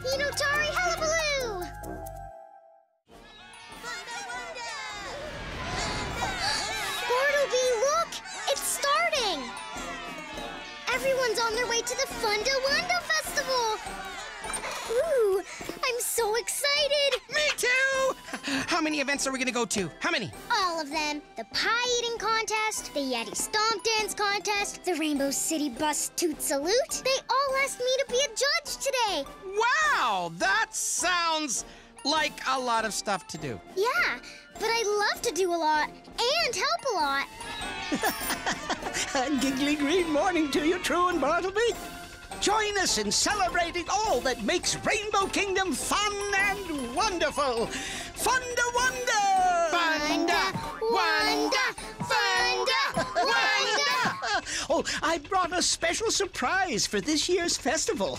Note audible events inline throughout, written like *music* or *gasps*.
Hinotari Hullabaloo! Bartleby, look! It's starting! Everyone's on their way to the Funda Wunda Festival! Ooh, I'm so excited! Me too! How many events are we gonna go to? How many? All of them. The pie eating contest, the Yeti Stomp Dance contest, the Rainbow City Bus Toot Salute. They all asked me to be a judge today. Wow! That sounds like a lot of stuff to do. Yeah, but I love to do a lot and help a lot. *laughs* A giggly green morning to you, True and Bartleby. Join us in celebrating all that makes Rainbow Kingdom fun and wonderful. Funda Wonder! Funda, Wanda, Funda, Wanda. *laughs* oh, I brought a special surprise for this year's festival.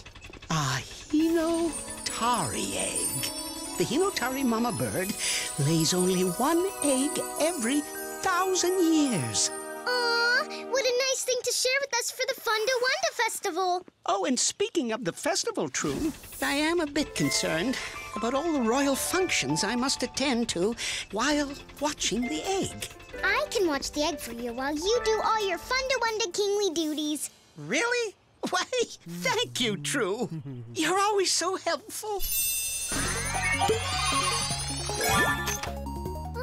A Hinotari egg. The Hinotari mama bird lays only one egg every thousand years. Aw, what a nice thing to share with us for the Funda Wunda Festival. Oh, and speaking of the festival, True, I am a bit concerned about all the royal functions I must attend to while watching the egg. I can watch the egg for you while you do all your Funda Wunda kingly duties. Really? Why, thank you, True. You're always so helpful.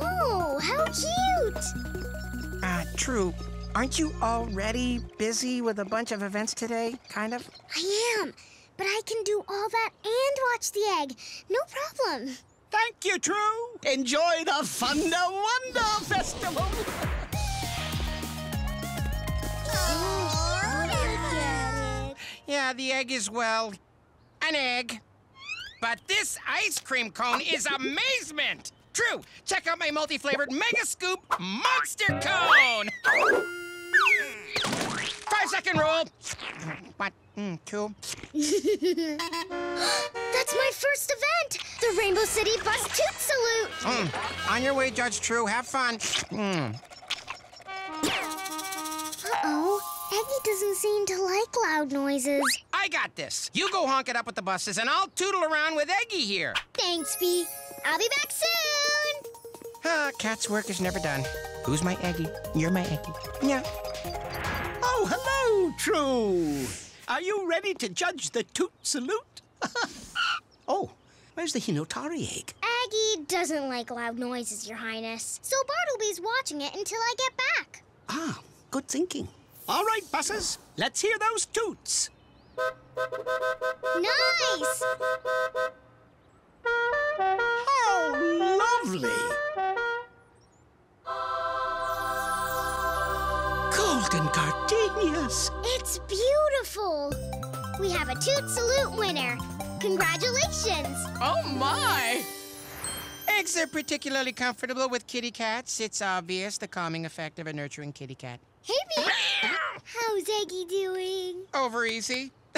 Oh, how cute! Uh, true. Aren't you already busy with a bunch of events today? Kind of? I am, but I can do all that and watch the egg. No problem. Thank you, True. Enjoy the Funda Wunda Festival. Yeah, the egg is, well, an egg. But this ice cream cone is amazement! True, check out my multi-flavored Mega Scoop Monster Cone! Five second rule. What? Mm, two. *laughs* That's my first event! The Rainbow City Bus Toot Salute! Mm. On your way, Judge True. Have fun. Mm. Uh-oh. Eggy doesn't seem to like loud noises. I got this. You go honk it up with the buses, and I'll tootle around with Eggy here. Thanks, Bee. I'll be back soon! Ah, cat's work is never done. Who's my Eggy? You're my Eggy. Yeah. Oh, hello, True. Are you ready to judge the Toot Salute? *laughs* oh, where's the Hinotari egg? Eggy doesn't like loud noises, Your Highness. So Bartleby's watching it until I get back. Ah, good thinking. All right, buses, let's hear those toots. Nice! How lovely! Golden gardenias. It's beautiful! We have a Toot Salute winner. Congratulations! Oh, my! Eggs are particularly comfortable with kitty cats. It's obvious the calming effect of a nurturing kitty cat. Hey, Bee. How's Eggy doing? Over easy. *laughs*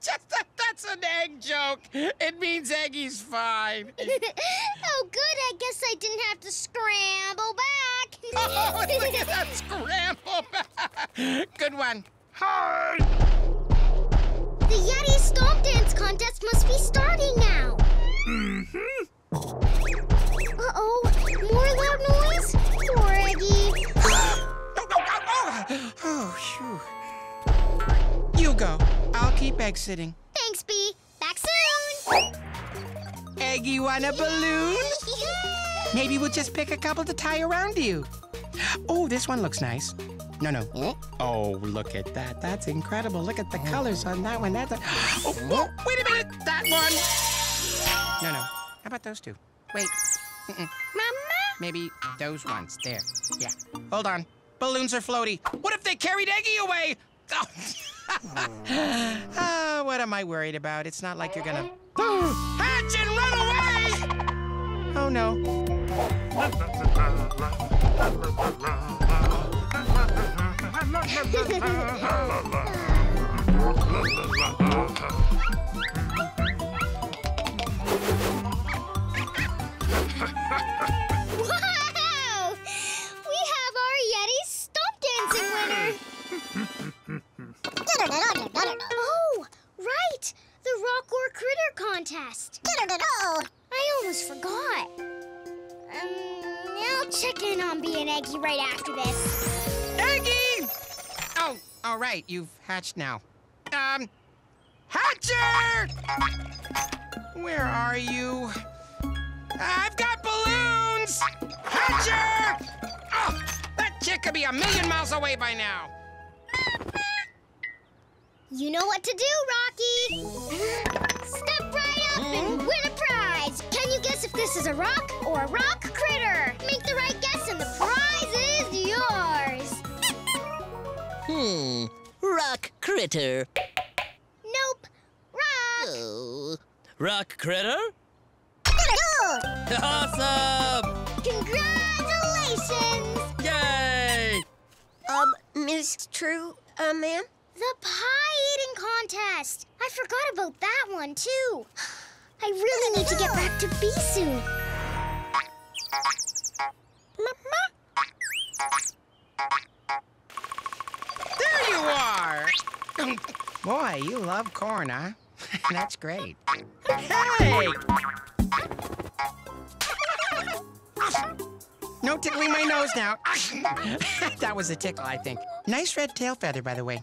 Just that, that's an egg joke. It means Eggy's fine. *laughs* oh, good. I guess I didn't have to scramble back. *laughs* Oh, look at that scramble back. Good one. Hi. The Yeti Stomp Dance contest must be starting now. Mm-hmm. Uh-oh. More loud noise? Poor Eggy. Oh. *sighs* You go. I'll keep egg sitting. Thanks, Bee. Back soon. Eggy want a balloon? *laughs* Maybe we'll just pick a couple to tie around you. Oh, this one looks nice. No, no. Oh, look at that. That's incredible. Look at the colors on that one. That's a... *gasps* Oh, oh, wait a minute. That one. No, no. How about those two? Wait. Mm-mm. Mama? Maybe those ones. There. Yeah. Hold on. Balloons are floaty. What if they carried Eggy away? Oh. *laughs* Ah, what am I worried about? It's not like you're gonna... *gasps* Hatch and run away! Oh, no. *laughs* winner. oh, right. The rock or critter contest. I almost forgot. Um, I'll check in on being Eggy right after this. Eggy! Oh, all right, you've hatched now. Um, Hatcher! Where are you? I've got balloons! Hatcher! Oh, that chick could be a million miles away by now. You know what to do, Rocky. Step right up and win a prize. Can you guess if this is a rock or a rock critter? Make the right guess and the prize is yours. Hmm. Rock critter. Nope. Rock. Oh. Rock critter? *laughs* Awesome! Congratulations! Yay! Um, Miss True, uh, ma'am? The pie eating contest. I forgot about that one too. I really need to get back to B soon. There you are! Boy, you love corn, huh? *laughs* That's great. Hey! No tickling my nose now. *laughs* that was a tickle, I think. Nice red tail feather, by the way.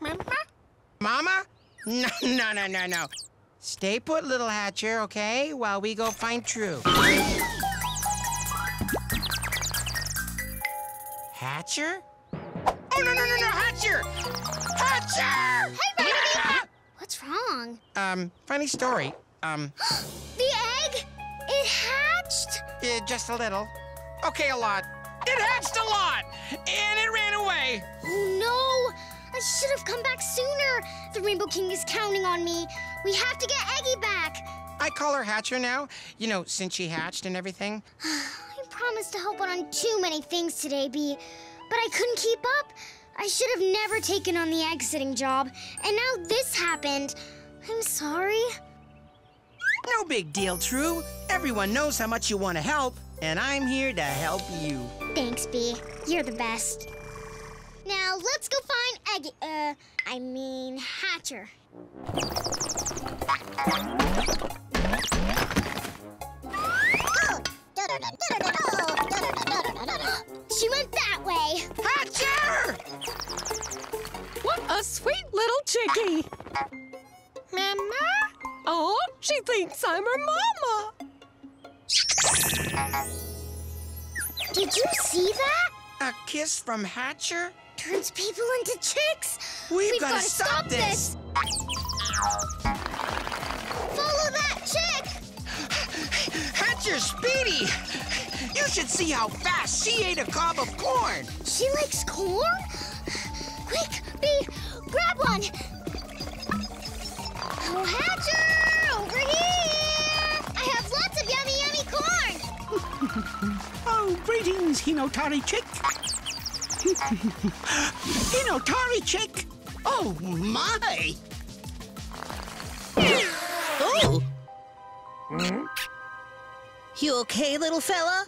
Mama? Mama? No, no, no, no, no. Stay put, little Hatcher, okay? While we go find True. Hatcher? Oh, no, no, no, no, Hatcher! Hatcher! Hey, Rabbity! What's wrong? Um, funny story. Um, *gasps* The egg? It hatched? eh, just a little. Okay, a lot. It hatched a lot! And it ran away! Oh no! I should have come back sooner. The Rainbow King is counting on me. We have to get Eggy back. I call her Hatcher now, you know, since she hatched and everything. *sighs* I promised to help out on too many things today, Bee, but I couldn't keep up. I should have never taken on the egg sitting job, and now this happened. I'm sorry. No big deal, True. Everyone knows how much you want to help, and I'm here to help you. Thanks, Bee. You're the best. Now let's go find Egg. Uh, I mean Hatcher. She went that way. Hatcher! What a sweet little chickie. Mama? Oh, she thinks I'm her mama. Did you see that? A kiss from Hatcher? Turns people into chicks. We've, We've gotta, gotta stop, stop this. Follow that chick. Hatcher's speedy. You should see how fast she ate a cob of corn. She likes corn? Quick, Bee, grab one. Hinotari Chick. *laughs* Hinotari Chick! Oh, my! Oh! You okay, little fella?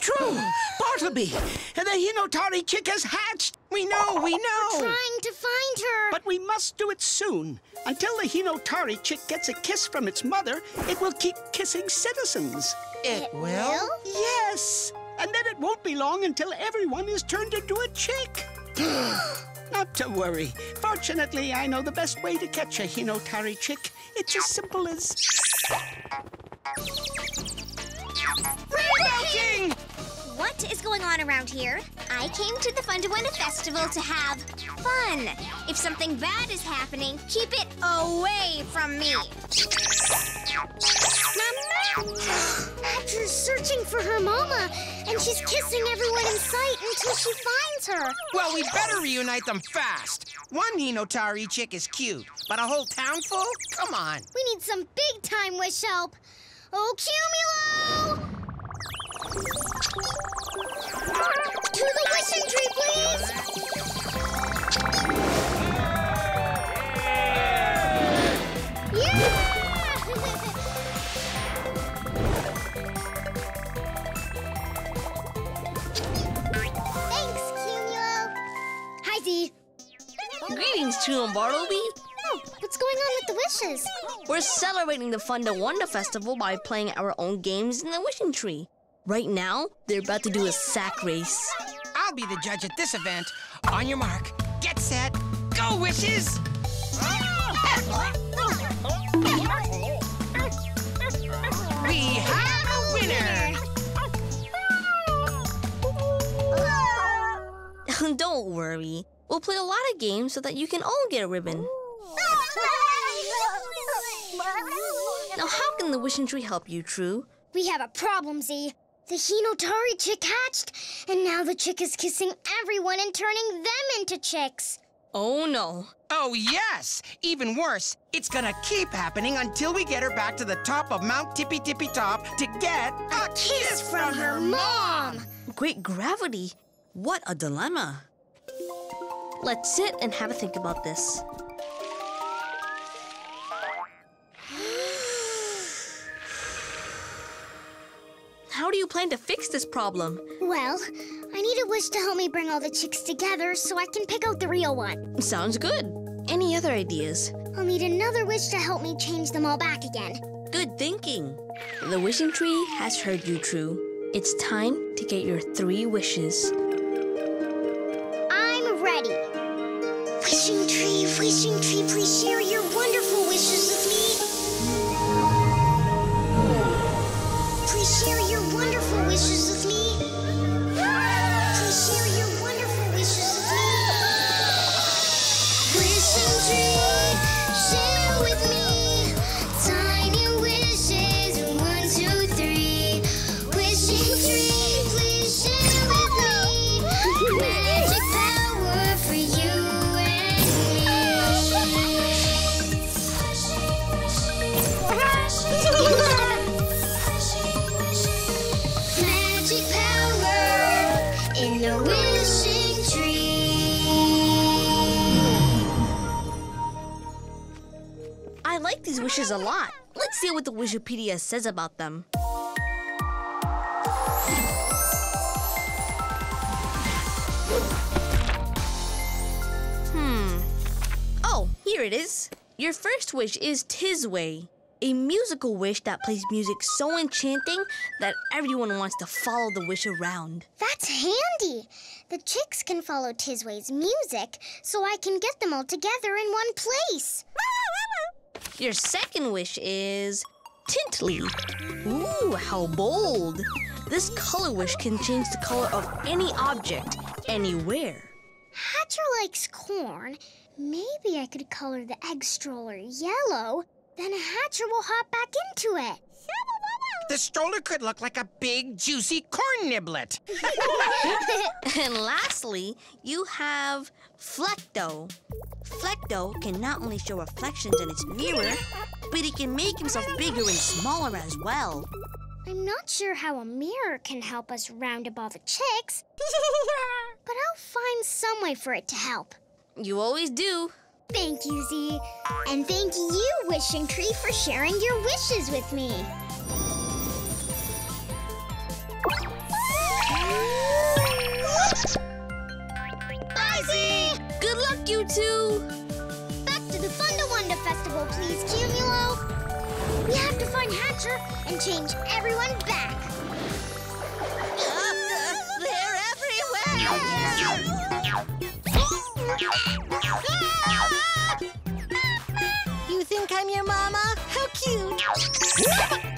True! Bartleby! The Hinotari Chick has hatched! We know, we know. We're trying to find her. But we must do it soon. Until the Hinotari Chick gets a kiss from its mother, it will keep kissing citizens. It will? Yes! And then it won't be long until everyone is turned into a chick. *gasps* Not to worry. Fortunately, I know the best way to catch a Hinotari chick. It's as simple as. Rainbow King! What is going on around here? I came to the Fun to Win festival to have fun. If something bad is happening, keep it away from me. Hatcher's *gasps* searching for her mama, and she's kissing everyone in sight until she finds her. Well, we better reunite them fast. One Hinotari chick is cute, but a whole town full? Come on. We need some big time wish help. Oh, Cumulo! To the wishing tree, please! Yeah! Thanks, Cumulo. Hi, Izzy. Greetings, and Bartleby. Oh, what's going on with the wishes? We're celebrating the Funda Wunda Festival by playing our own games in the wishing tree. Right now, they're about to do a sack race. I'll be the judge at this event. On your mark, get set, go, wishes! We have a winner! *laughs* Don't worry. We'll play a lot of games so that you can all get a ribbon. Now, how can the wishing tree help you, True? We have a problem, Zee. The Hinotari chick hatched, and now the chick is kissing everyone and turning them into chicks. Oh no. Oh, yes! Even worse, it's gonna keep happening until we get her back to the top of Mount Tippy Tippy Top to get a, Kiss from her mom. Great gravity. What a dilemma. Let's sit and have a think about this. How do you plan to fix this problem? Well, I need a wish to help me bring all the chicks together so I can pick out the real one. Sounds good. Any other ideas? I'll need another wish to help me change them all back again. Good thinking. The wishing tree has heard you, True. It's time to get your three wishes. I'm ready. Wishing tree, wishing tree, please share your wonderful wishes share your wonderful wishes with me. Wishes a lot. Let's see what the Wishipedia says about them. Hmm. Oh, here it is. Your first wish is Tisway, a musical wish that plays music so enchanting that everyone wants to follow the wish around. That's handy. The chicks can follow Tisway's music, so I can get them all together in one place. Your second wish is Tintly. Ooh, how bold! This color wish can change the color of any object, anywhere. Hatcher likes corn. Maybe I could color the egg stroller yellow. Then Hatcher will hop back into it. The stroller could look like a big, juicy corn niblet. *laughs* And lastly, you have Flecto. Flecto can not only show reflections in its mirror, but he can make himself bigger and smaller as well. I'm not sure how a mirror can help us round up all the chicks, *laughs* but I'll find some way for it to help. You always do. Thank you, Zee. And thank you, Wishing Tree, for sharing your wishes with me. Izzy! Good luck, you two! Back to the Wonder Festival, please, Cumulo. We have to find Hatcher and change everyone back. They're everywhere! You think I'm your mama? How cute!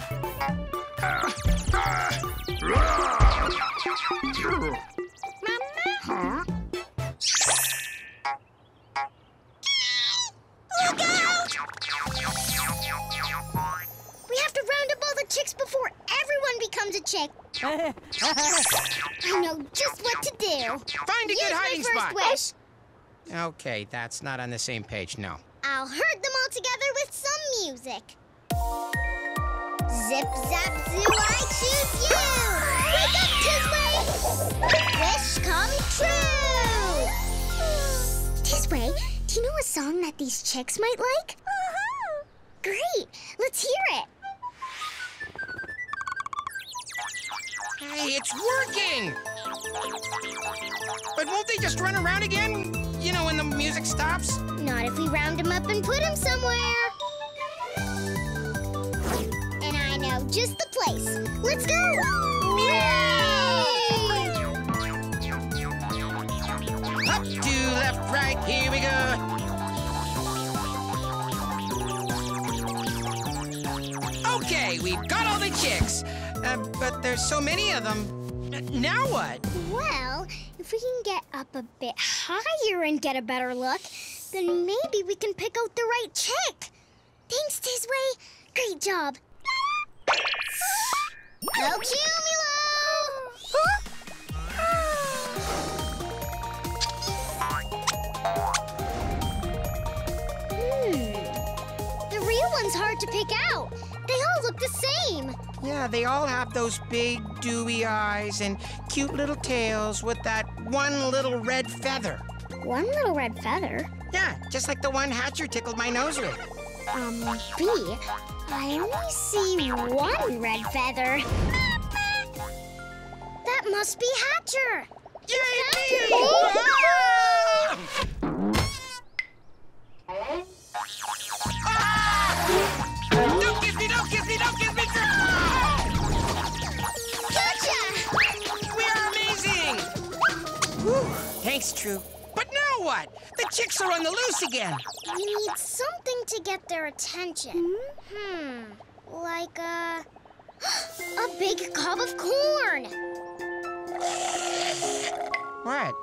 I know just what to do. Find a Use good my hiding first spot. wish. Okay, that's not on the same page, no. I'll herd them all together with some music. Zip, zap, zoo, I choose you! Wake up, Tisway! Wish come true! Tisway, do you know a song that these chicks might like? Uh-huh. Great! Let's hear it! Hey, it's working! But won't they just run around again? You know, when the music stops? Not if we round them up and put them somewhere. Know just the place. Let's go! Up, two, left, right, here we go. Okay, we've got all the chicks. Uh, but there's so many of them. Now what? Well, if we can get up a bit higher and get a better look, then maybe we can pick out the right chick. Thanks, Tisway. Great job. Oh, Cumulo! Hmm. The real one's hard to pick out. They all look the same. Yeah, they all have those big, dewy eyes and cute little tails with that one little red feather. One little red feather. Yeah, just like the one Hatcher tickled my nose with. Um, B, I only see one red feather. That must be Hatcher. Don't kiss me, don't kiss me, don't kiss me! Gotcha! We are amazing! Thanks, True. But now what? The chicks are on the loose again. We need something to get their attention. Hmm, like a... *gasps* a big cob of corn. What?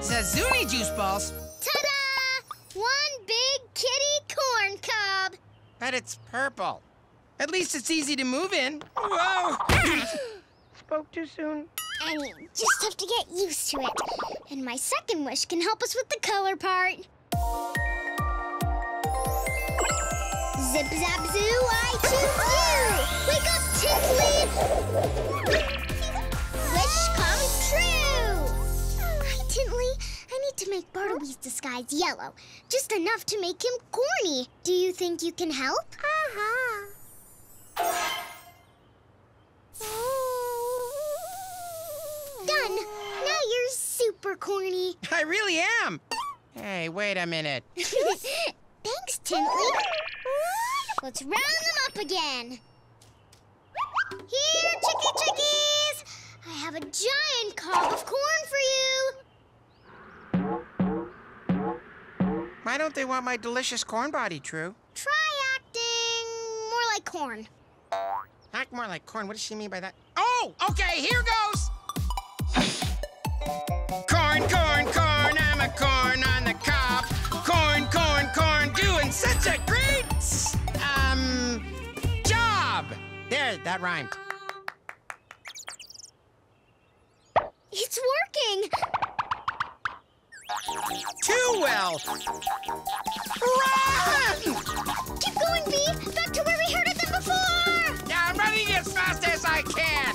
Zazuni juice balls. Ta-da! One big kitty corn cob. But it's purple. At least it's easy to move in. Whoa! *gasps* Spoke too soon. I mean, just have to get used to it. And my second wish can help us with the color part. Zip zap zoo, I choose you! Wake up, Tinsley! Wish come true! Hi, Tintley. I need to make Bartleby's disguise yellow. Just enough to make him corny. Do you think you can help? Uh-huh. Done. Now you're super corny. *laughs* I really am. Hey, wait a minute. *laughs* Thanks, Tintley. Let's round them up again. Here, chicky chickies! I have a giant cob of corn for you. Why don't they want my delicious corn body, True? Try acting more like corn. Act more like corn. What does she mean by that? Oh, okay, here goes. Corn, corn, corn, I'm a corn on the cob. Corn, corn, corn, doing such a great, um, job. There, that rhymed. It's working. Too well. Run! Keep going, B. Back to where we heard it them before. Yeah, I'm running as fast as I can.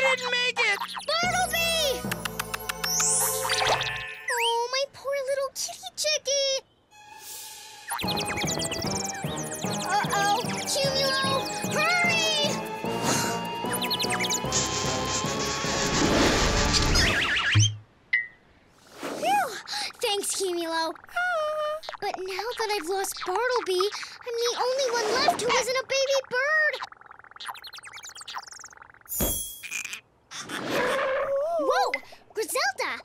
Didn't make it! Bartleby! Oh, my poor little kitty chicky. Uh-oh, Cumulo, hurry! Phew, thanks, Cumulo. But now that I've lost Bartleby, I'm the only one left who isn't a baby bird. Whoa, Grizelda,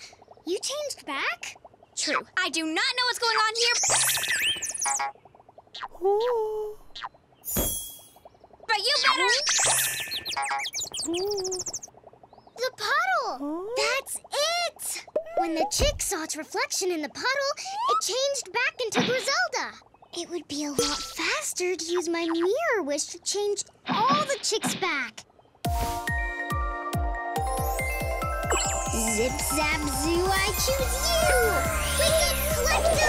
you changed back? True. I do not know what's going on here. But you better. The puddle! That's it! When the chick saw its reflection in the puddle, it changed back into Grizelda. It would be a lot faster to use my mirror wish to change all the chicks back. Zip zap zoo, I choose you! Wake up, Flecto!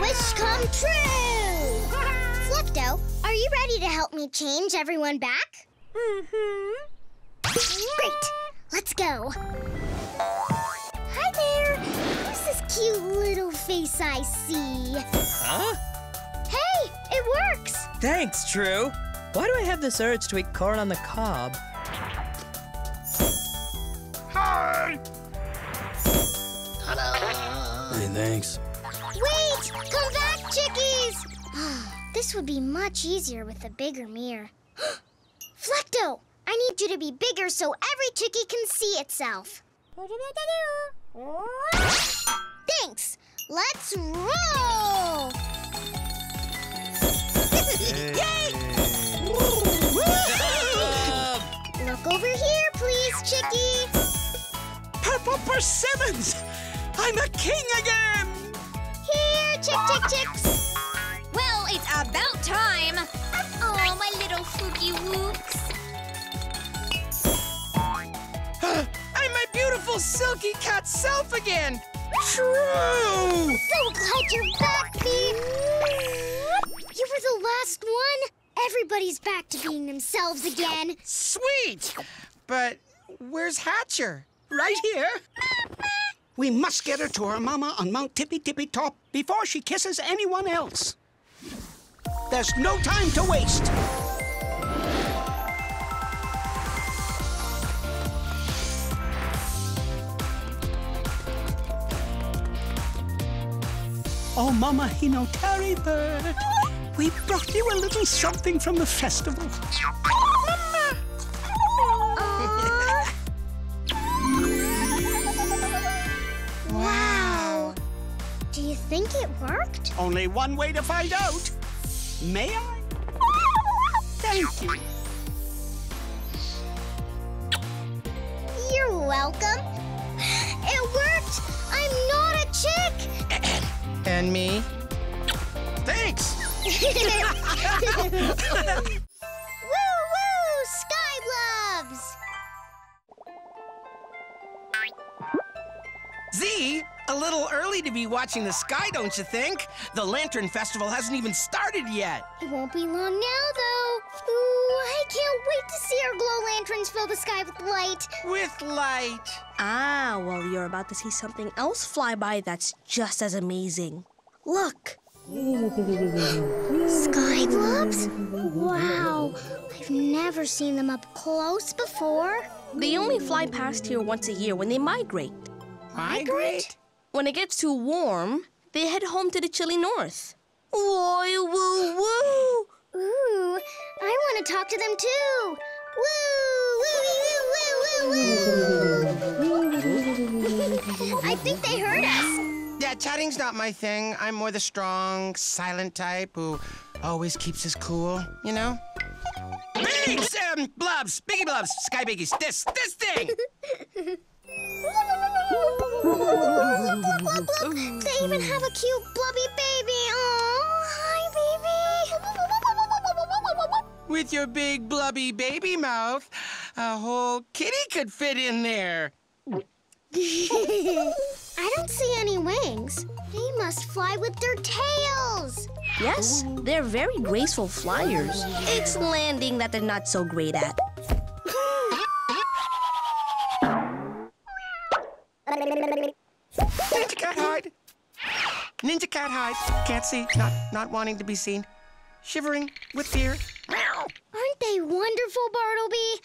Wish come true! Flecto, are you ready to help me change everyone back? Mm-hmm. Great! Let's go! Hi there! Who's this cute little face I see? Huh? Hey, it works! Thanks, True. Why do I have this urge to eat corn on the cob? Hi! Hey, thanks. Wait! Come back, chickies! Ah, this would be much easier with a bigger mirror. *gasps* Flecto! I need you to be bigger so every chickie can see itself. Thanks! Let's roll! Look over here, please, chickie. Purple persimmons! I'm a king again! Here, chick, chick, chicks. Well, it's about time. Oh, my little fluky whoops. *gasps* I'm my beautiful silky cat self again. True. So glad you're back, Beep. You were the last one. Everybody's back to being themselves again. Sweet. But where's Hatcher? Right here. We must get her to her mama on Mount Tippy Tippy Top before she kisses anyone else. There's no time to waste. Oh, Mama Hinotari Bird, we brought you a little something from the festival. Think it worked? Only one way to find out. May I? Thank you. You're welcome. It worked. I'm not a chick. *clears throat* And me? Thanks. *laughs* woo woo! Sky gloves. Zee, a little early to be watching the sky, don't you think? The Lantern Festival hasn't even started yet. It won't be long now, though. Ooh, I can't wait to see our glow lanterns fill the sky with light. With light. Ah, well, you're about to see something else fly by that's just as amazing. Look! Sky globes? Wow, I've never seen them up close before. They only fly past here once a year when they migrate. Migrate? When it gets too warm, they head home to the chilly north. Why, woo, woo! Ooh, I want to talk to them too. Woo, woo, woo, woo, woo, woo. I think they heard us. Yeah, chatting's not my thing. I'm more the strong, silent type who always keeps his cool, you know? Bigs! Um, blubs! Biggie blubs! Sky biggies! This, this thing! *laughs* They even have a cute blubby baby. Oh, hi, baby. With your big blubby baby mouth, a whole kitty could fit in there. *laughs* I don't see any wings. They must fly with their tails. Yes, they're very graceful flyers. It's landing that they're not so great at. *laughs* Ninja cat hide. Ninja cat hide. Can't see. Not not wanting to be seen. Shivering with fear. Aren't they wonderful, Bartleby?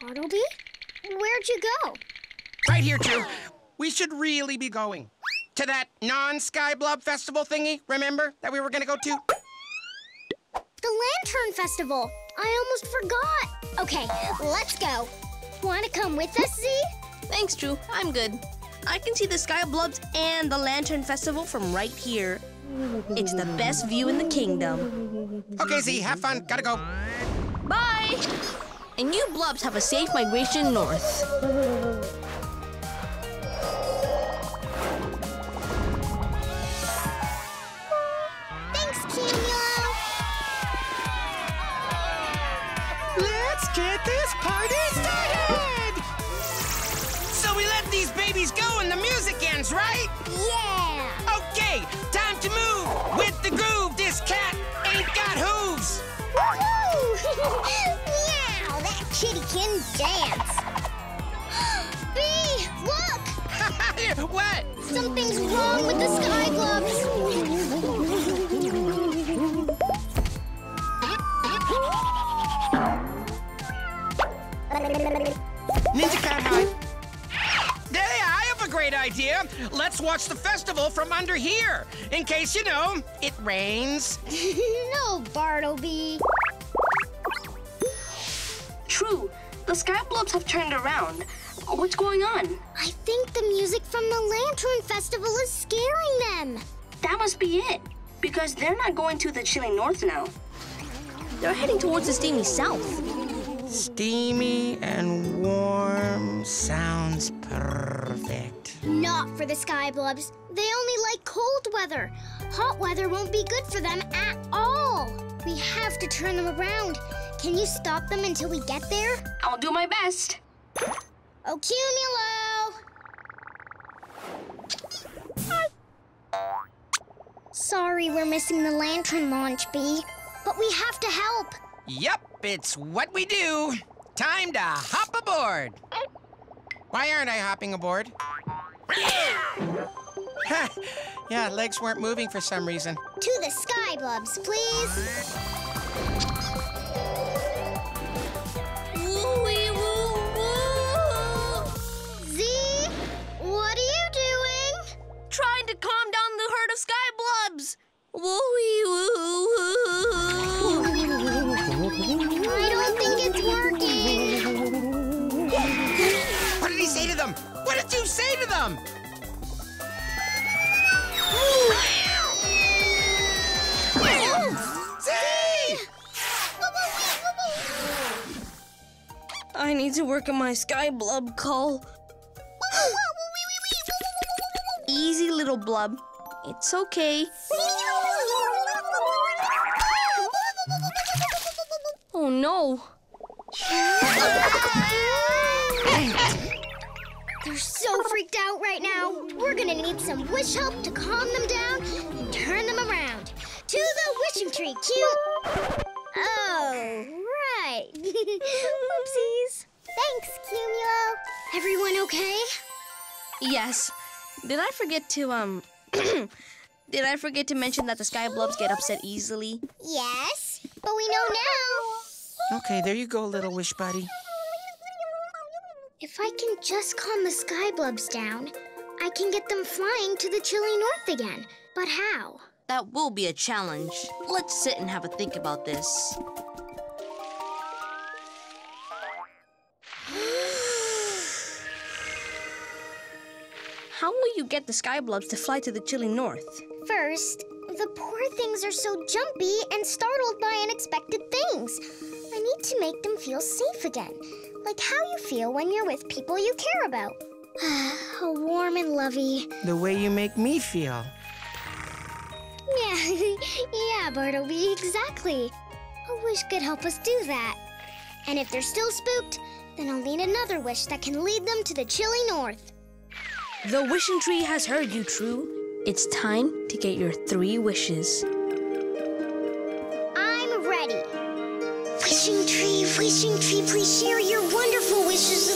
Bartleby? Where'd you go? Right here, too. We should really be going. To that non-Sky blub Festival thingy, remember, that we were gonna go to? The Lantern Festival. I almost forgot. Okay, let's go. Want to come with us, Zee? Thanks, True. I'm good. I can see the Sky Blubs and the Lantern Festival from right here. It's the best view in the kingdom. Okay, Zee, have fun. Gotta go. Bye! And you Blubs have a safe migration north. Babies go and the music ends, right? Yeah. Okay, time to move! With the groove, this cat ain't got hooves! Woohoo! *laughs* Meow, that kitty can dance. *gasps* Bee, look! *laughs* what? Something's wrong with the sky gloves. Let's watch the festival from under here, in case, you know, it rains. *laughs* no, Bartleby. True. The sky blubs have turned around. What's going on? I think the music from the Lantern Festival is scaring them. That must be it. Because they're not going to the chilly north now. They're heading towards the steamy south. Steamy and warm sounds perfect. Not for the Sky Blubs. They only like cold weather. Hot weather won't be good for them at all. We have to turn them around. Can you stop them until we get there? I'll do my best. Oh, Cumulo! Sorry we're missing the lantern launch, Bee. But we have to help. Yup, it's what we do. Time to hop aboard. Why aren't I hopping aboard? Ha, *laughs* yeah, legs weren't moving for some reason. To the Sky Blubs, please. Z, what are you doing? Trying to calm down the herd of sky blubs. I don't think it's working. What did he say to them? What did you say to them? I need to work on my sky blub call. Easy, little blub. It's okay. Oh no. They're so freaked out right now. We're gonna need some wish help to calm them down and turn them around. To the wishing tree, cute. Oh, right. *laughs* Oopsies. Thanks, Cumulo. Everyone okay? Yes. Did I forget to, um. Did I forget to mention that the sky blubs get upset easily? Yes, but we know now. Okay, there you go, little wish buddy. If I can just calm the sky blubs down, I can get them flying to the chilly north again. But how? That will be a challenge. Let's sit and have a think about this. How will you get the sky blubs to fly to the chilly north? First, the poor things are so jumpy and startled by unexpected things. I need to make them feel safe again, like how you feel when you're with people you care about. *sighs* How warm and lovey. The way you make me feel. Yeah, *laughs* yeah, Bartleby, exactly. A wish could help us do that. And if they're still spooked, then I'll need another wish that can lead them to the chilly north. The wishing tree has heard you, True. It's time to get your three wishes. I'm ready. Wishing tree, wishing tree, please share your wonderful wishes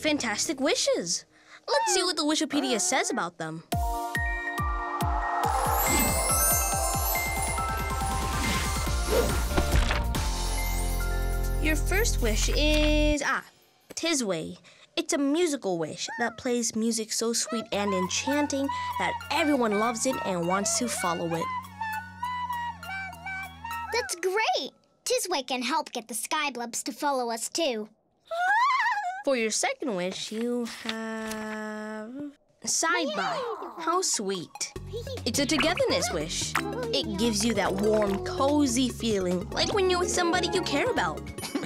fantastic wishes! Let's see what the Wishipedia says about them. Your first wish is ah, Tisway. It's a musical wish that plays music so sweet and enchanting that everyone loves it and wants to follow it. That's great. Tisway can help get the Skyblubs to follow us too. For your second wish, you have side by. How sweet. It's a togetherness wish. It gives you that warm, cozy feeling, like when you're with somebody you care about.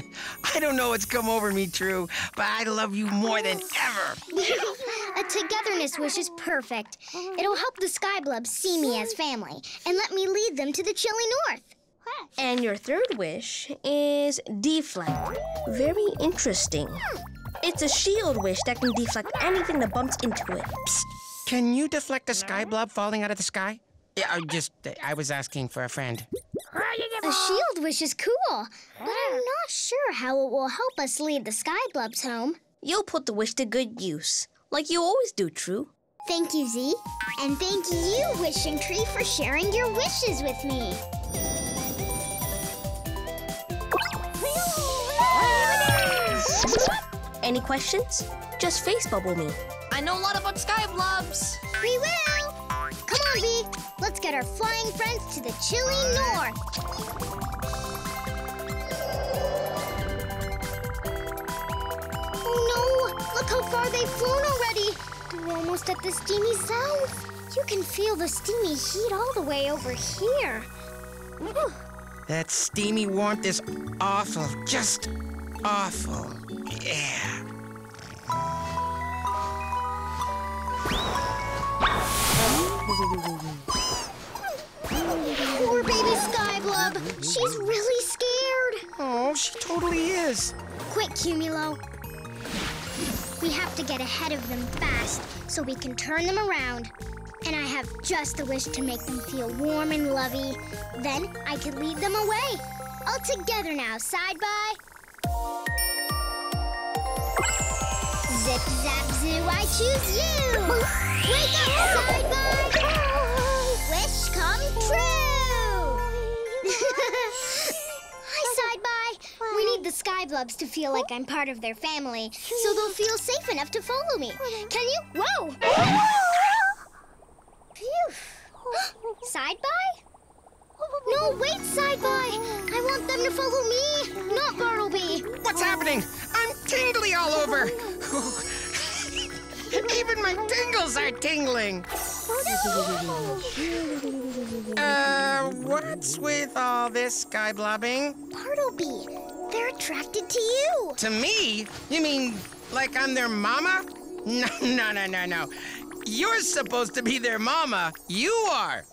*laughs* I don't know what's come over me, True, but I love you more than ever. *laughs* A togetherness wish is perfect. It'll help the Skyblubs see me as family and let me lead them to the chilly north. And your third wish is deflect. Very interesting. It's a shield wish that can deflect anything that bumps into it. Psst. Can you deflect a sky blub falling out of the sky? Yeah, I just, I was asking for a friend. A shield wish is cool, but I'm not sure how it will help us lead the sky blubs home. You'll put the wish to good use, like you always do, True. Thank you, Zee. And thank you, Wishing Tree, for sharing your wishes with me. Any questions? Just face bubble me. I know a lot about sky blubs. We will! Come on, V. Let's get our flying friends to the chilly north. Oh no! Look how far they've flown already! They're almost at the steamy south. You can feel the steamy heat all the way over here. Whew. That steamy warmth is awful, just awful. Yeah. Poor baby Skyblub. She's really scared. Oh, she totally is. Quick, Cumulo. We have to get ahead of them fast so we can turn them around. And I have just the wish to make them feel warm and lovey. Then I can lead them away. All together now, side by. Zip, zap, zoo, I choose you. Wake up, side by. Wish come true. *laughs* Hi, side by. We need the Skyblubs to feel like I'm part of their family, so they'll feel safe enough to follow me. Can you? Whoa! Phew. *gasps* Side by? No, wait, side by. I want them to follow me, not Bartleby. What's happening? I'm tingly all over. *laughs* Even my tingles are tingling. Uh, what's with all this sky blobbing? Bartleby, they're attracted to you. To me? You mean like I'm their mama? *laughs* No, no, no, no, no. You're supposed to be their mama. You are.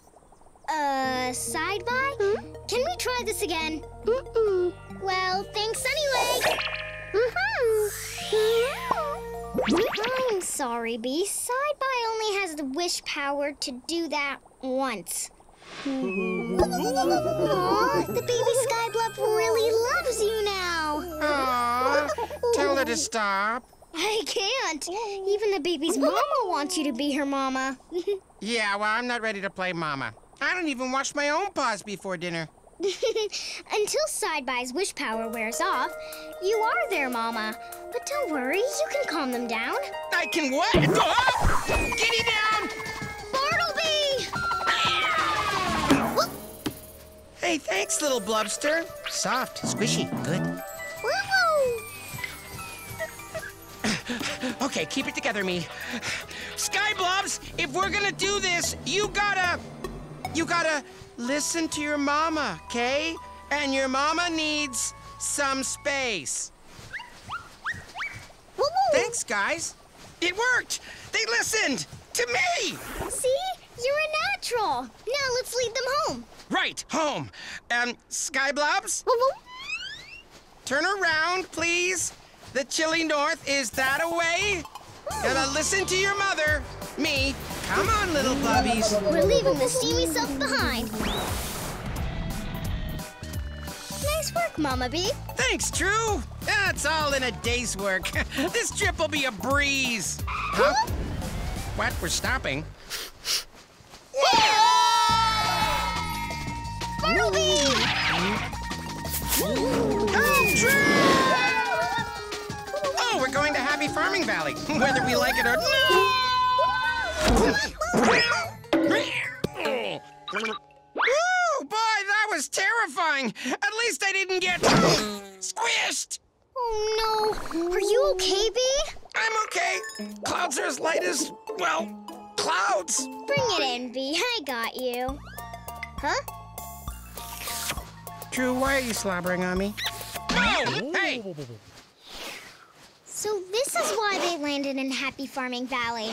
Uh, side by? Can we try this again? Mm-mm. Well, thanks anyway. Mm-hmm. I'm sorry, B. Side by only has the wish power to do that once. Aw, the baby Skyblub really loves you now. Aw, tell her to stop. I can't. Even the baby's mama wants you to be her mama. Yeah, well, I'm not ready to play mama. I don't even wash my own paws before dinner. *laughs* Until Side Bye's wish power wears off, you are their, mama. But don't worry, you can calm them down. I can what? Oh! Giddy down! Bartleby! Ah! Hey, thanks, little blubster. Soft, squishy, good. *laughs* Okay, keep it together, me. Sky Blubs, if we're gonna do this, you gotta. You gotta listen to your mama, okay? And your mama needs some space. Thanks, guys. It worked! They listened! To me! See? You're a natural. Now let's lead them home. Right, home. Um, Sky Blubs? Turn around, please. The chilly north is that away? Gotta listen to your mother. Me. Come on, little blubbies. We're leaving the steamy south behind. Nice work, Mama Bee. Thanks, True. That's all in a day's work. *laughs* this trip will be a breeze. Huh? What? We're stopping? Bartleby! Oh, True! We're going to Happy Farming Valley, *laughs* whether we like it or not. *laughs* Ooh, boy, that was terrifying. At least I didn't get *gasps* squished. Oh no. Are you okay, B? I'm okay. Clouds are as light as, well, clouds. Bring it in, B. I got you. Huh? True, why are you slobbering on me? Oh, hey! So this is why they landed in Happy Farming Valley.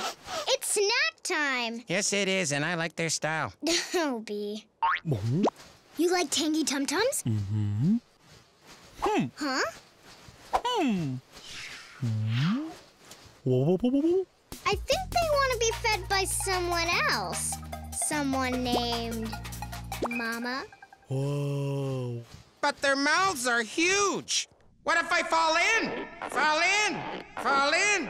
It's snack time. Yes, it is, and I like their style. *laughs* Oh, Bee. You like tangy tum tums? Mm-hmm. Hmm. Huh? Hmm. I think they want to be fed by someone else. Someone named Mama. Whoa. But their mouths are huge. What if I fall in? Fall in? Fall in?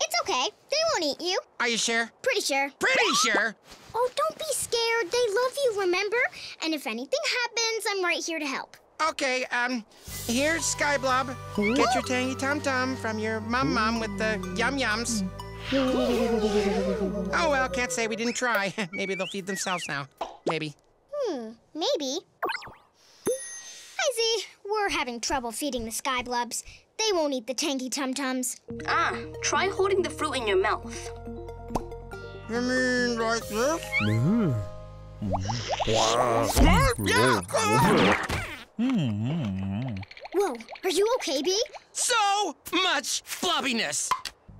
It's okay. They won't eat you. Are you sure? Pretty sure. Pretty sure. Oh, don't be scared. They love you, remember? And if anything happens, I'm right here to help. Okay, um, here's Skyblub. Get your tangy tum tum from your mum mum with the yum yums. *laughs* Oh well, can't say we didn't try. *laughs* Maybe they'll feed themselves now. Maybe. Hmm, maybe. Hi, Zee. We're having trouble feeding the sky Skyblubs. They won't eat the tangy tum tums. Ah, try holding the fruit in your mouth. You mean like this? Hmm. Whoa, are you okay, Bee? So much flubbiness.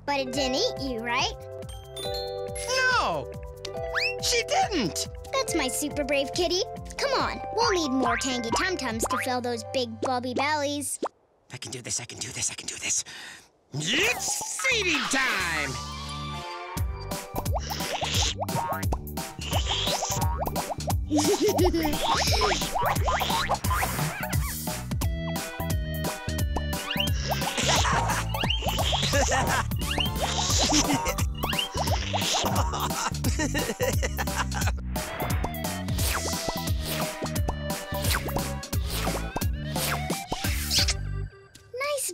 But it didn't eat you, right? No, she didn't. That's my super brave kitty. Come on, we'll need more tangy tum tums to fill those big blubby bellies. I can do this, I can do this, I can do this. It's feeding time! *laughs*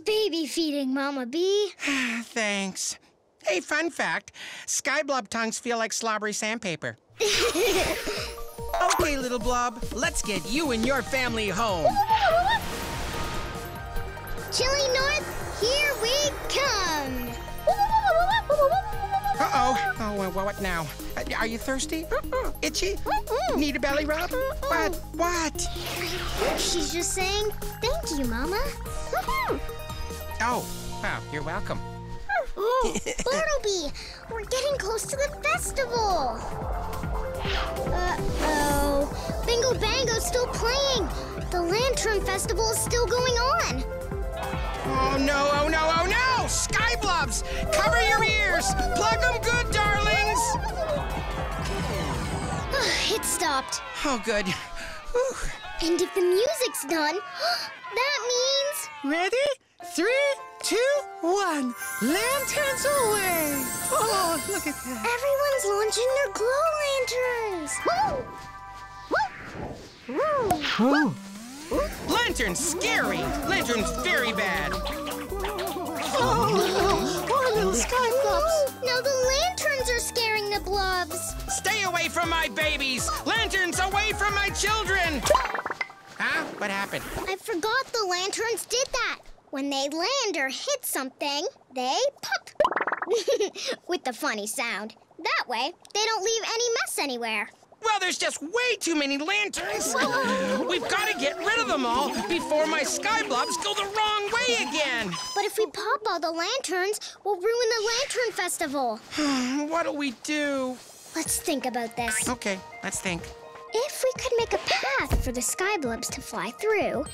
Baby feeding, Mama Bee. *sighs* Thanks. Hey, fun fact sky blub tongues feel like slobbery sandpaper. *laughs* Okay, little blob, let's get you and your family home. Chilly North, here we come. Uh oh. Oh, well, what now? Uh, Are you thirsty? *gasps* Itchy? Need a belly rub? What? What? She's just saying thank you, Mama. *laughs* Oh, wow, you're welcome. Oh, Bartleby, we're getting close to the festival. Uh-oh. Bingo Bango's still playing. The Lantern Festival is still going on. Oh no, oh no, oh no! Skyblubs! Cover your ears! Plug them good, darlings! *sighs* it stopped. Oh, good. Whew. And if the music's done, *gasps* that means... Ready? Three, two, one. Lanterns away. Oh, look at that. Everyone's launching their glow lanterns. Woo! Oh. Lantern's scary! Lantern's very bad! Oh, poor little Skyblubs. Now the lanterns are scaring the blobs. Stay away from my babies! Lanterns away from my children! Huh? What happened? I forgot the lanterns did that. When they land or hit something, they pop. *laughs* With the funny sound. That way, they don't leave any mess anywhere. Well, there's just way too many lanterns! We've got to get rid of them all before my Skyblubs go the wrong way again! But if we pop all the lanterns, we'll ruin the Lantern Festival. *sighs* What'll we do? Let's think about this. Okay, let's think. If we could make a path for the Skyblubs to fly through,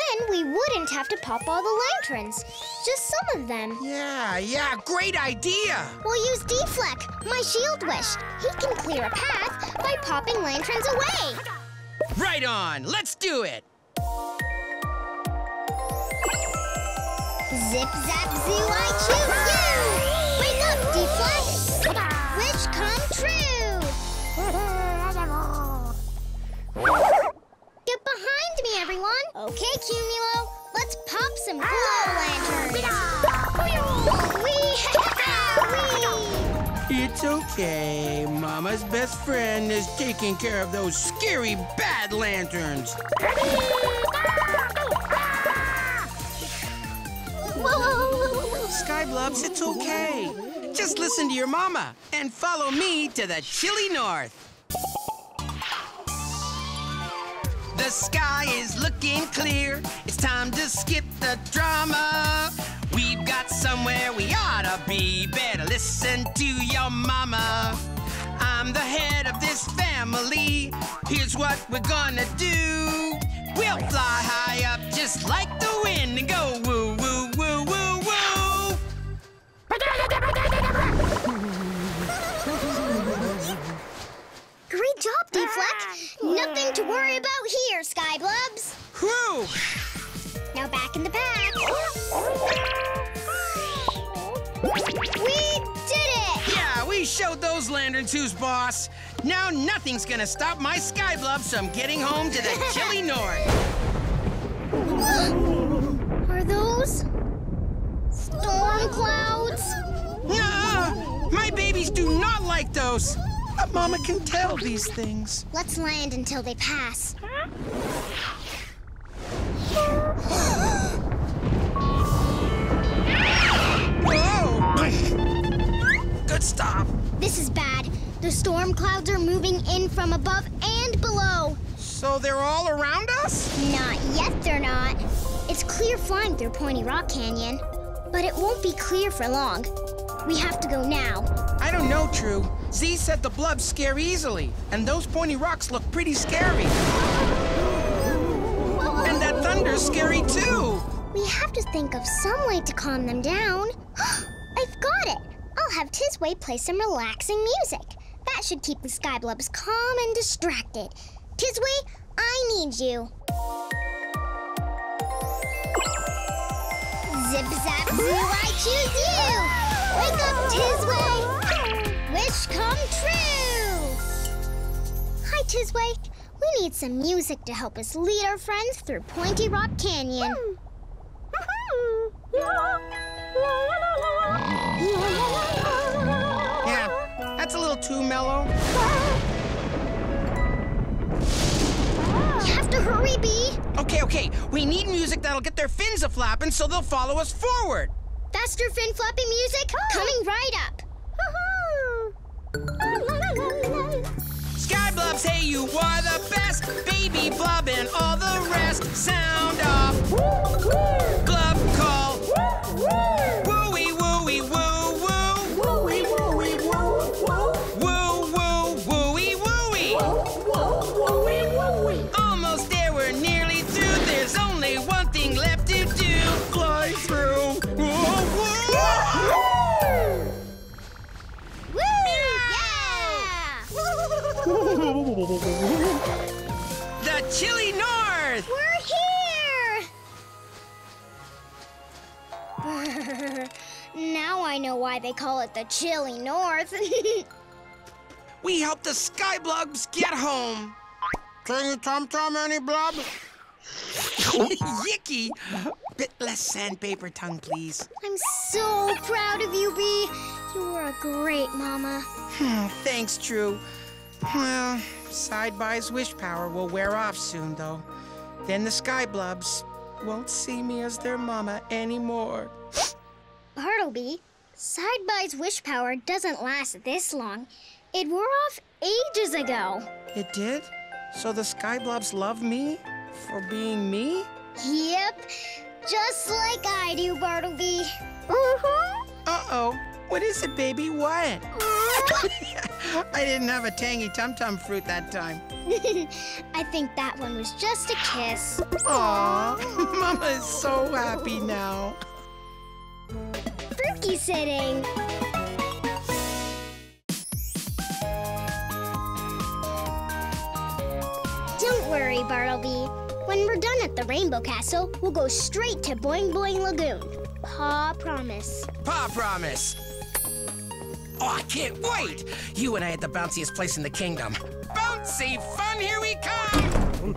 then we wouldn't have to pop all the lanterns. Just some of them. Yeah, yeah, great idea! We'll use Deflek, my shield wish. He can clear a path by popping lanterns away. Right on, let's do it! Zip zap zoo, I choose you! Wake up, Deflek! Wish come true! *laughs* Get behind me, everyone! Okay, Cumulo, let's pop some ah! glow lanterns! Whee! Whee! It's okay. Mama's best friend is taking care of those scary bad lanterns. Skyblubs, it's okay. Just listen to your mama and follow me to the chilly north. The sky is looking clear. It's time to skip the drama. We've got somewhere we ought to be. Better listen to your mama. I'm the head of this family. Here's what we're gonna do. We'll fly high up just like the wind and go woo, woo, woo, woo, woo. Great job, Deflect. Ah. Nothing to worry about here, Skyblubs. Whew! Now back in the pack. We did it! Yeah, we showed those lanterns who's boss. Now nothing's gonna stop my Skyblubs from getting home to the *laughs* chilly north. *gasps* Are those storm clouds? No, my babies do not like those. Mama can tell these things. Let's land until they pass. Whoa! Good stop. This is bad. The storm clouds are moving in from above and below. So they're all around us? Not yet, they're not. It's clear flying through Pointy Rock Canyon, but it won't be clear for long. We have to go now. I don't know, True. Zee said the blubs scare easily, and those pointy rocks look pretty scary. And that thunder's scary too. We have to think of some way to calm them down. *gasps* I've got it. I'll have Tisway play some relaxing music. That should keep the Sky Skyblubs calm and distracted. Tisway, I need you. Zip zap zoo, I choose you. Wake up, Tisway. Wish come true. Hi, Tisway. We need some music to help us lead our friends through Pointy Rock Canyon. Yeah, that's a little too mellow. You have to hurry, Bee. Okay, okay. We need music that'll get their fins a flapping so they'll follow us forward. Faster fin flapping music coming right up. You are the best. Baby blub and all the rest. Sound off. Now I know why they call it the chilly north. *laughs* We helped the Skyblubs get home. Can you Tom Tom any blub? *laughs* Yicky! Bit less sandpaper tongue, please. I'm so proud of you, Bee. You are a great mama. Hmm, Thanks, True. Well, Sideby's wish power will wear off soon, though. Then the Skyblubs won't see me as their mama anymore. Bartleby, Sideby's wish power doesn't last this long. It wore off ages ago. It did? So the Skyblubs love me for being me? Yep, just like I do, Bartleby. Uh-huh. Uh-oh. What is it, baby? What? *laughs* *laughs* I didn't have a tangy tum-tum fruit that time. *laughs* I think that one was just a kiss. Aw, Mama is so happy now. Fruitky sitting. Don't worry, Bartleby. When we're done at the Rainbow Castle, we'll go straight to Boing Boing Lagoon. Pa promise. Pa promise. Oh, I can't wait! You and I at the bounciest place in the kingdom. Bouncy fun, here we come!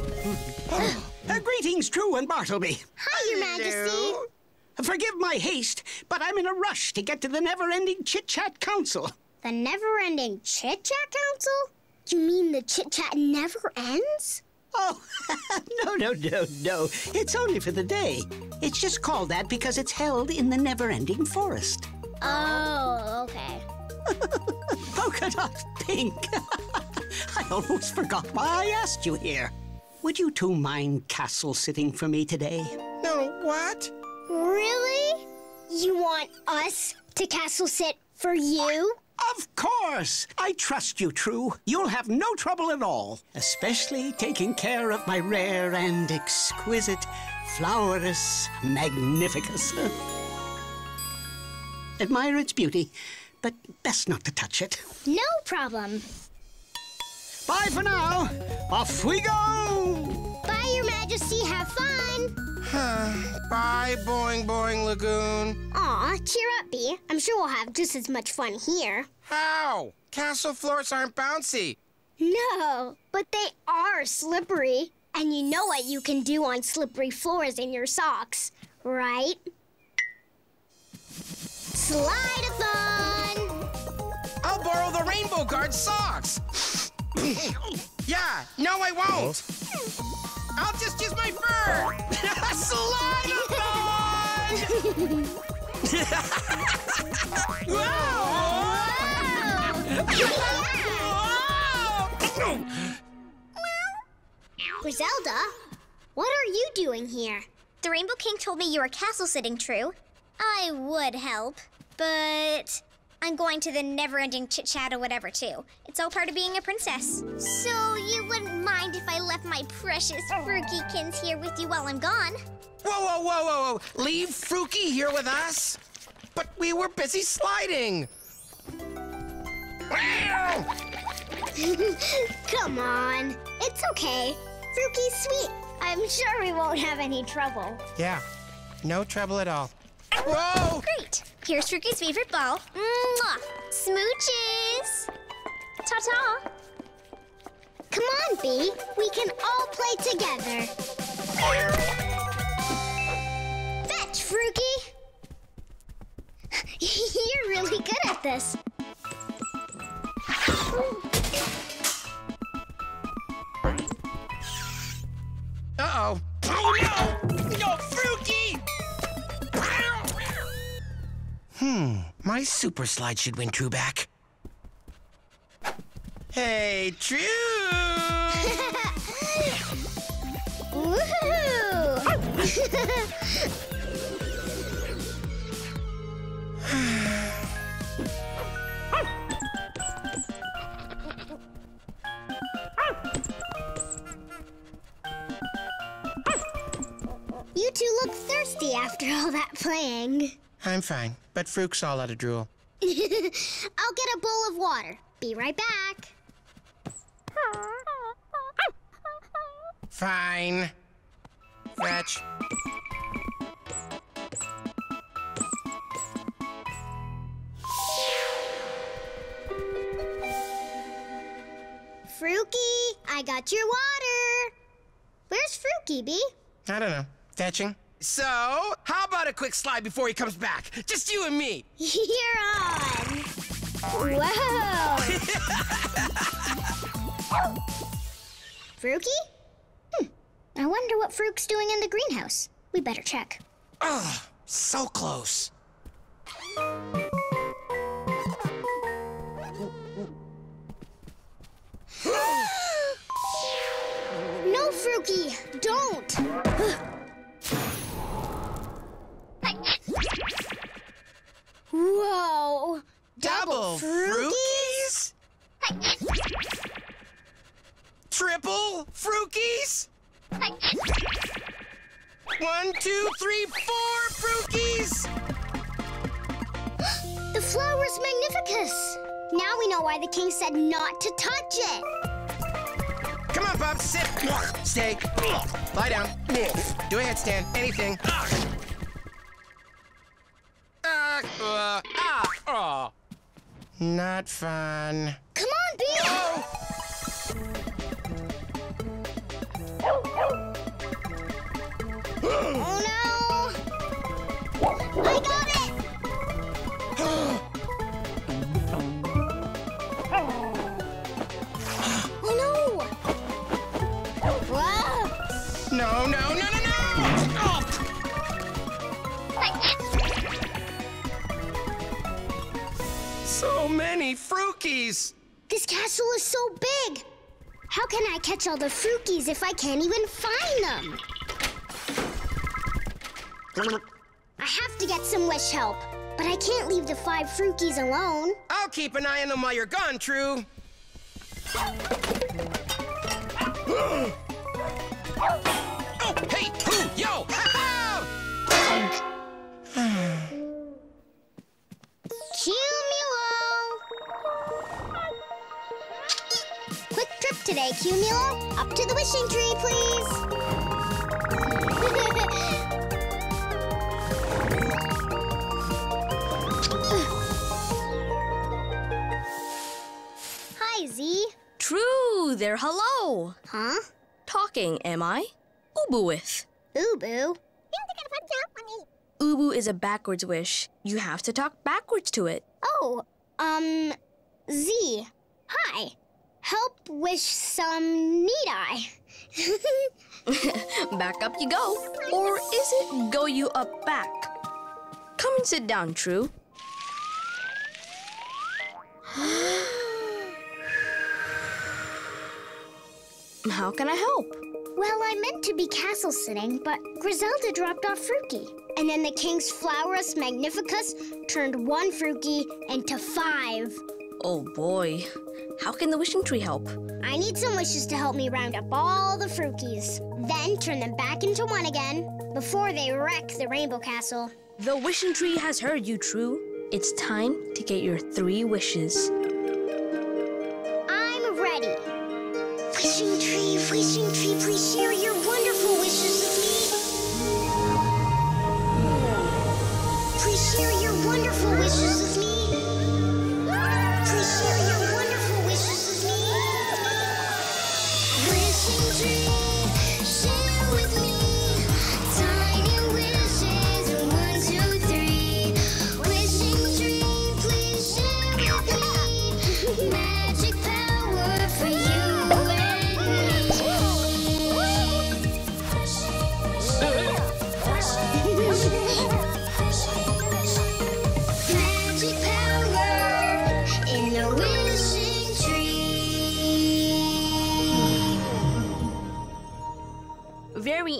*laughs* Uh, greetings, True and Bartleby. Hi, Your Majesty. Forgive my haste, but I'm in a rush to get to the never-ending Chit Chat Council. The never-ending Chit Chat Council? You mean the chit chat never ends? Oh, *laughs* no, no, no, no. It's only for the day. It's just called that because it's held in the never-ending forest. Oh, okay. *laughs* Polka dot pink. *laughs* I almost forgot why I asked you here. Would you two mind castle sitting for me today? No, what? Really? You want us to castle sit for you? Of course! I trust you, True. You'll have no trouble at all, especially taking care of my rare and exquisite flowerous magnificus. *laughs* Admire its beauty, but best not to touch it. No problem. Bye for now. Off we go! *sighs* Bye, Boing Boing Lagoon. Aw, cheer up, Bee. I'm sure we'll have just as much fun here. How? Castle floors aren't bouncy. No, but they are slippery. And you know what you can do on slippery floors in your socks, right? Slide-a-thon! I'll borrow the Rainbow Guard socks. *sniffs* *sniffs* yeah, no, I won't. I'll just use my fur. *laughs* Slide *laughs* Wow! Grizelda, what are you doing here? The Rainbow King told me you were castle sitting, True. I would help, but I'm going to the never ending chit chat or whatever, too. It's all part of being a princess. So you wouldn't mind if I left my precious Fruikykins here with you while I'm gone? Whoa, whoa, whoa, whoa, whoa. Leave Fruki here with us? But we were busy sliding. *laughs* Come on. It's okay. Fruki's sweet. I'm sure we won't have any trouble. Yeah, no trouble at all. Whoa! Great. Here's Fruki's favorite ball. Mwah! Smooches! Ta-ta! Come on, Bee. We can all play together. Fetch, Fruki! *laughs* You're really good at this. Uh-oh. Oh, no! No, Fruki! Hmm, my super slide should win True back. Hey, True! *laughs* *laughs* You two look thirsty after all that playing. I'm fine, but Fruke's all out of drool. *laughs* I'll get a bowl of water. Be right back. Fine. Fetch. Fruki, I got your water. Where's Fruki, Bee? I don't know. Fetching? So, how about a quick slide before he comes back? Just you and me. You're on. Whoa. *laughs* Fruki? Hmm. I wonder what Fruke's doing in the greenhouse. We better check. Oh, so close. *gasps* No, Fruki, don't. *gasps* *gasps* Whoa. Double Frukies? Triple Frukies? One, two, three, four Frukies! *gasps* The flower's magnificus. Now we know why the king said not to touch it. Come on, Bob, sit. Stay. Lie down. Do a headstand. Anything. Uh, uh, ah, oh. Not fun. Come on, Bee. Oh no! I got it! *gasps* oh no! Whoa! No, no, no, no, This castle is so big! How can I catch all the Frukies if I can't even find them? I have to get some wish help. But I can't leave the five Frukies alone. I'll keep an eye on them while you're gone, True. *gasps* oh, hey, who, yo, today, Cumulo. Up to the wishing tree, please. *laughs* Hi, Zee. True there, hello. Huh? Talking, am I? Ubu with. Ubu? Ubu is a backwards wish. You have to talk backwards to it. Oh, um, Zee. Hi. Help wish some need I. *laughs* back up you go. Or is it go you up back? Come and sit down, True. *gasps* How can I help? Well, I meant to be castle sitting, but Grizelda dropped off Fruki. And then the King's Flowerus Magnificus turned one Fruki into five. Oh boy. How can the wishing tree help? I need some wishes to help me round up all the Frukies, then turn them back into one again before they wreck the Rainbow Castle. The wishing tree has heard you, True. It's time to get your three wishes. I'm ready. Wishing tree, wishing tree, please share your wonderful wishes with me. Please share your wonderful wishes with me.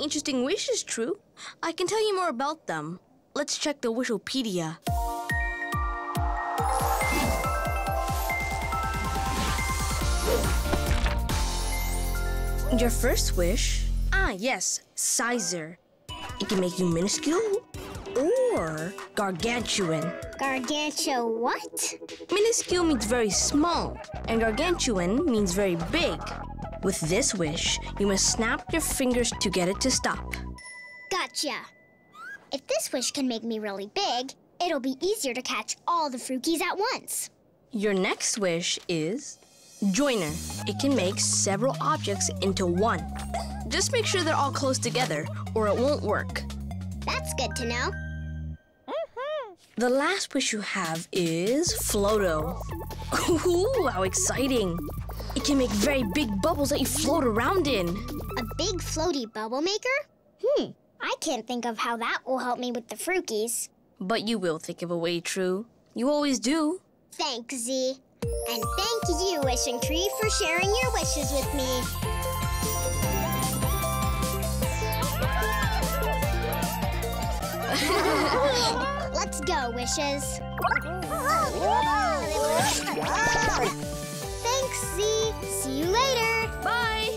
Interesting wishes, True. I can tell you more about them. Let's check the Wishipedia. Your first wish? Ah, yes, Sizer. It can make you minuscule or gargantuan. Gargantua what? Minuscule means very small, and gargantuan means very big. With this wish, you must snap your fingers to get it to stop. Gotcha. If this wish can make me really big, it'll be easier to catch all the Frukies at once. Your next wish is joiner. It can make several objects into one. Just make sure they're all close together, or it won't work. That's good to know. Mm-hmm. The last wish you have is Floato. *laughs* Ooh, how exciting! It can make very big bubbles that you float around in. A big floaty bubble maker? Hmm, I can't think of how that will help me with the Frukies. But you will think of a way, True. You always do. Thanks, Zee. And thank you, Wishing Tree, for sharing your wishes with me. *laughs* Let's go, Wishes. *laughs* Thanks, See you later. Bye.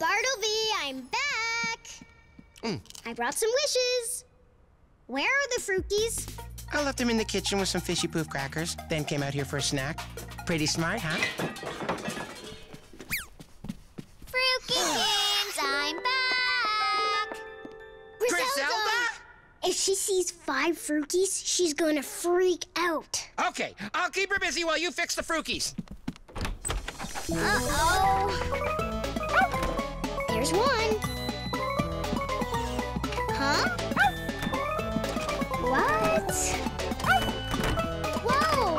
Bartleby, I'm back. Mm. I brought some wishes. Where are the Frukies? I left them in the kitchen with some fishy poof crackers, then came out here for a snack. Pretty smart, huh? Sees five Frukies, she's gonna freak out. Okay, I'll keep her busy while you fix the Frukies. Uh-oh. There's one. Huh? What? Whoa!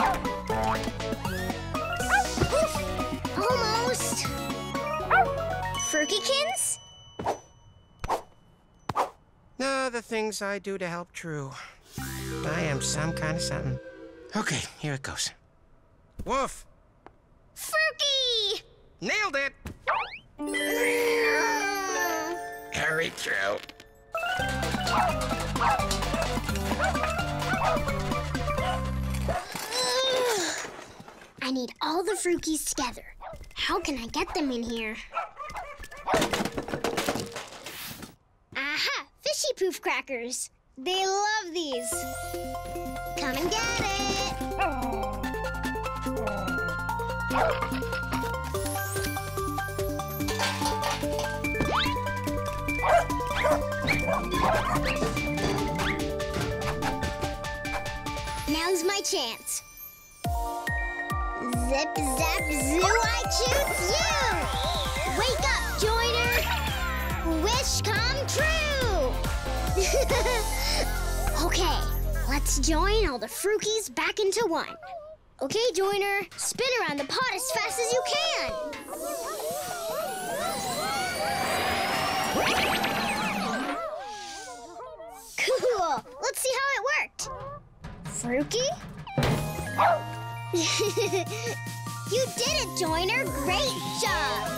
Almost. Frukikins? No, the things I do to help True. I am some kind of something. Okay, here it goes. Woof. Fruki! Nailed it. Hurry, true. I need all the Frukies together. How can I get them in here? Aha! Fishy poof crackers. They love these. Come and get it. Now's my chance. Zip, zap, zoo, I choose you! Wake up, joiner! Wish come true! *laughs* okay, let's join all the Frukies back into one. Okay, joiner, spin around the pot as fast as you can. Cool, let's see how it worked. Fruki? *laughs* you did it, Joiner! Great job!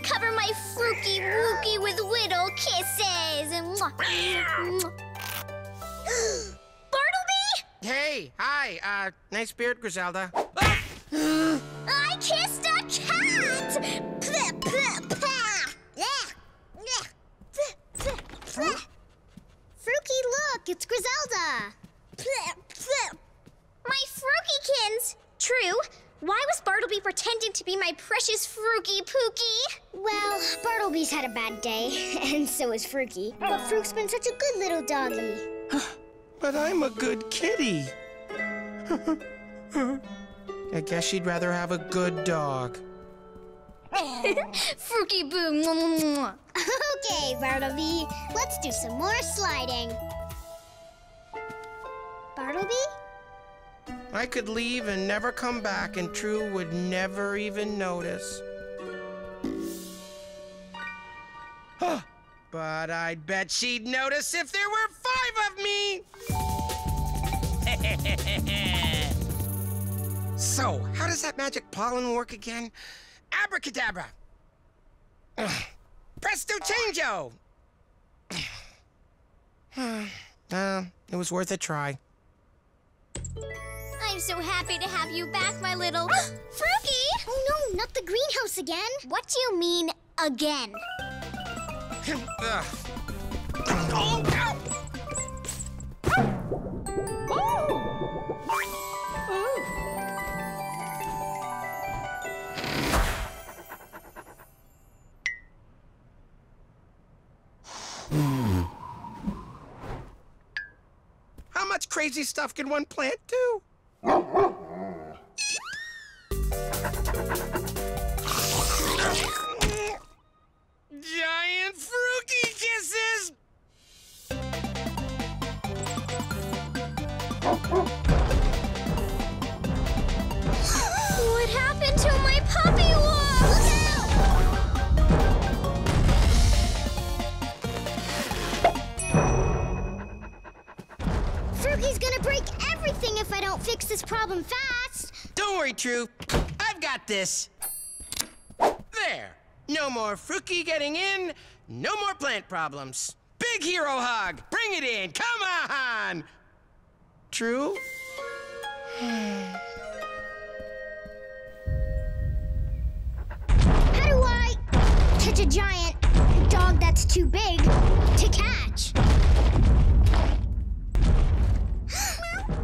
I'm going to cover my Fruki Wookie with little kisses. *gasps* Bartleby? Hey, hi. Uh, nice beard, Grizelda. I kissed a cat! Fruki, look, it's Grizelda. My Frukikins! True. Why was Bartleby pretending to be my precious Fruki Pookie? Well, Bartleby's had a bad day, *laughs* and so is Fruki. But Fruke's been such a good little doggy. *sighs* But I'm a good kitty. *laughs* I guess she'd rather have a good dog. *laughs* Fruki Boo. Okay, Bartleby, let's do some more sliding. Bartleby? I could leave and never come back, and True would never even notice. but I'd bet she'd notice if there were five of me! so, how does that magic pollen work again? Abracadabra! Presto changeo! uh, it was worth a try. I'm so happy to have you back, my little *gasps* Fruki. Oh no, not the greenhouse again. What do you mean again? Ugh. Oh, ow! How much crazy stuff can one plant do? Oh, if I don't fix this problem fast. Don't worry, True. I've got this. There. No more Fruki getting in, no more plant problems. Big hero hug. Bring it in. Come on. True? *sighs* How do I catch a giant dog that's too big to catch?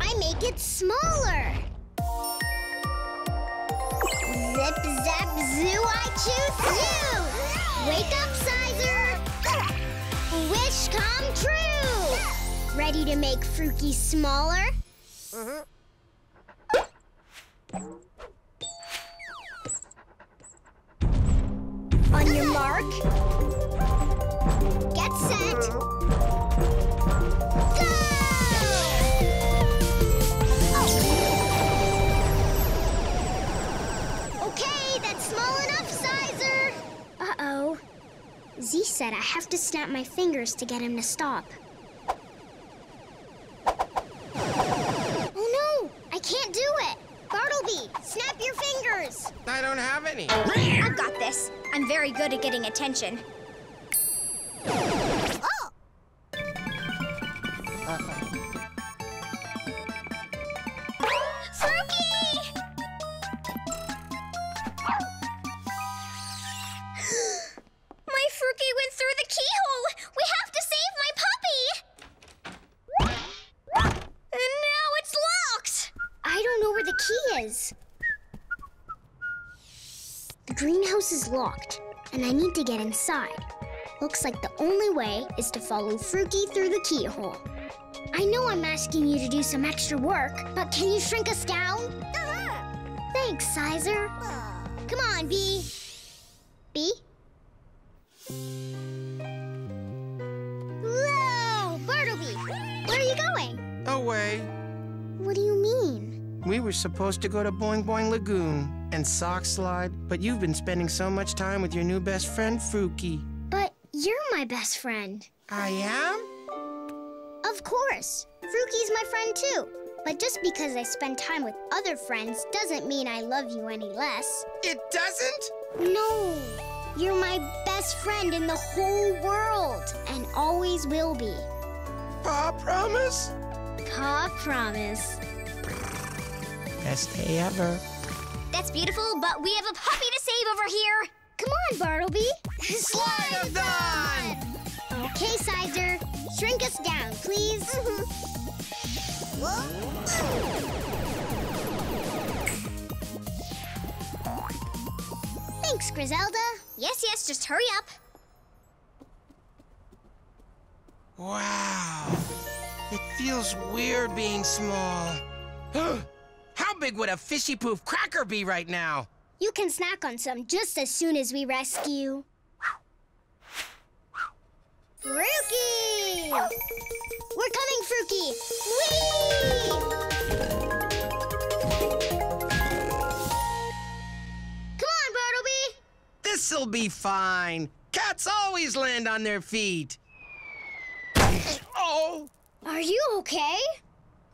I make it smaller. Zip, zap, zoo, I choose you. Wake up, Sizer. Wish come true. Ready to make Fruki smaller? On your mark. Get set. Zee said I have to snap my fingers to get him to stop. Oh no! I can't do it! Bartleby, snap your fingers! I don't have any. I've got this. I'm very good at getting attention. Keyhole! We have to save my puppy! And now it's locked! I don't know where the key is. The greenhouse is locked, and I need to get inside. Looks like the only way is to follow Fruki through the keyhole. I know I'm asking you to do some extra work, but can you shrink us down? Uh-huh. Thanks, Sizer. Come on, Bee. Bee? Whoa! Bartleby! Where are you going? Away. What do you mean? We were supposed to go to Boing Boing Lagoon and Sock Slide, but you've been spending so much time with your new best friend, Fruki. But you're my best friend. I am? Of course. Fruki's my friend too. But just because I spend time with other friends doesn't mean I love you any less. It doesn't? No. You're my best friend in the whole world and always will be. Pa promise? Pa promise. Best day ever. That's beautiful, but we have a puppy to save over here. Come on, Bartleby. Slide of dawn! Okay, Sizer. Shrink us down, please. *laughs* Thanks, Grizelda. Yes, yes, just hurry up. Wow. It feels weird being small. *gasps* How big would a fishy poof cracker be right now? You can snack on some just as soon as we rescue. Fruki! We're coming, Fruki! Whee! This'll be fine. Cats always land on their feet. Oh, Are you okay?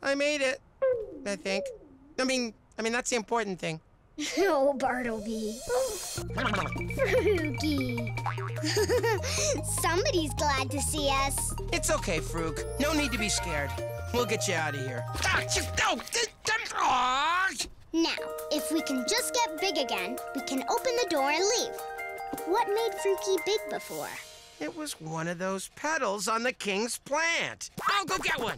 I made it. I think. I mean, I mean that's the important thing. No, *laughs* Bartleby. Fruki. *laughs* Somebody's glad to see us. it's okay, Fruk. No need to be scared. We'll get you out of here. Just, oh, this- this- ah. Now, if we can just get big again, we can open the door and leave. What made Fruki big before? It was one of those petals on the king's plant. I'll go get one.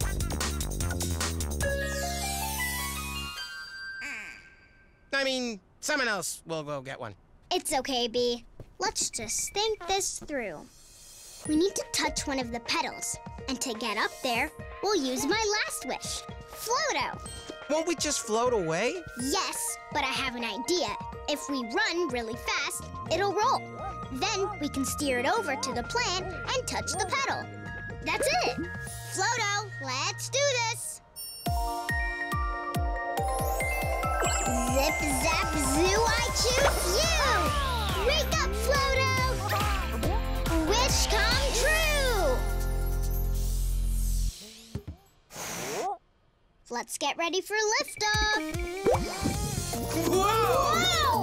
I mean, someone else will go get one. It's okay, Bee. Let's just think this through. We need to touch one of the petals, and to get up there, we'll use my last wish. Floato! Won't we just float away? Yes, but I have an idea. If we run really fast, it'll roll. Then we can steer it over to the plant and touch the petal. That's it. Floto, let's do this. Zip, zap, zoo, I choose you! Wake up, Floto! Wish come true! Let's get ready for liftoff! Whoa! Wow!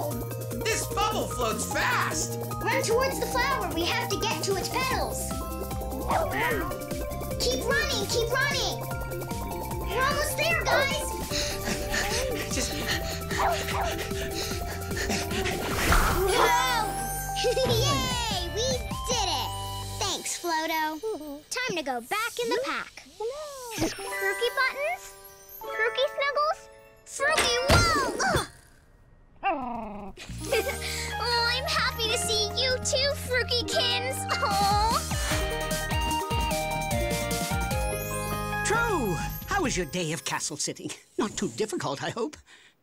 This bubble floats fast. Run towards the flower. We have to get to its petals. Keep running, keep running. We're almost there, guys. Just! *laughs* Yay! We did it! Thanks, Floto. Time to go back in the pack. Fruki buttons? Fruki snuggles? Fruki, whoa! Ugh. Oh, I'm happy to see you too, Fruikykins. Oh. True. How was your day of castle sitting? Not too difficult, I hope.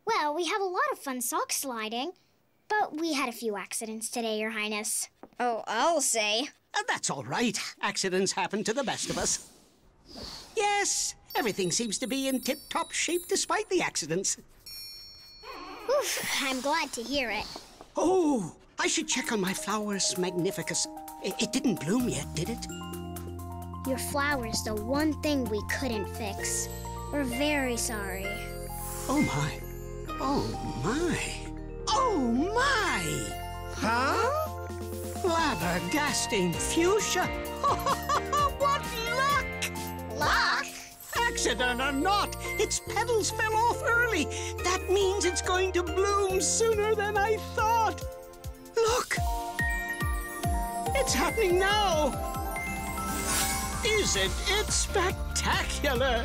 Well, we have a lot of fun sock sliding, but we had a few accidents today, Your Highness. Oh, I'll say. Uh, that's all right. Accidents happen to the best of us. Yes, everything seems to be in tip-top shape despite the accidents. Oof, I'm glad to hear it. Oh, I should check on my flowers magnificus. I- it didn't bloom yet, did it? Your flower's the one thing we couldn't fix. We're very sorry. Oh, my. Oh, my. Oh, my! Huh? Flabbergasting fuchsia! *laughs* what luck! Luck? Accident or not, its petals fell off early. That means it's going to bloom sooner than I thought. Look! It's happening now! Isn't it spectacular?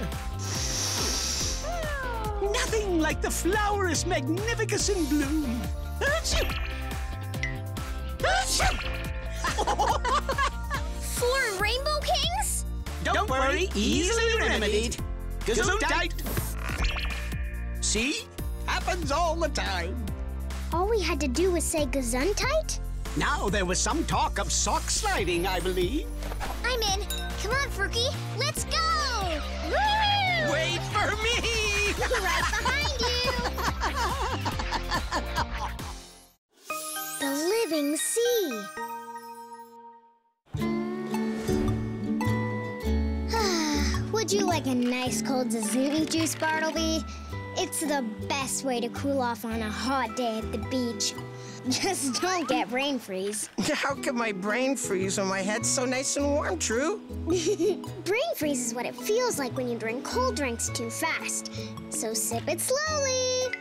Nothing like the flower's magnificent in bloom. Achoo! Achoo! *laughs* Four rainbow kings? Don't, worry, easily remedied. Gesundheit. See? Happens all the time. All we had to do was say Gesundheit? Now there was some talk of sock sliding, I believe. I'm in. Come on, Fruki. Let's go! Woo! Wait for me! right behind you! *laughs* The living sea. Would you like a nice cold Zazuni juice, Bartleby? It's the best way to cool off on a hot day at the beach. *laughs* Just don't get brain freeze. *laughs* How could my brain freeze when my head's so nice and warm, True? *laughs* brain freeze is what it feels like when you drink cold drinks too fast. So sip it slowly.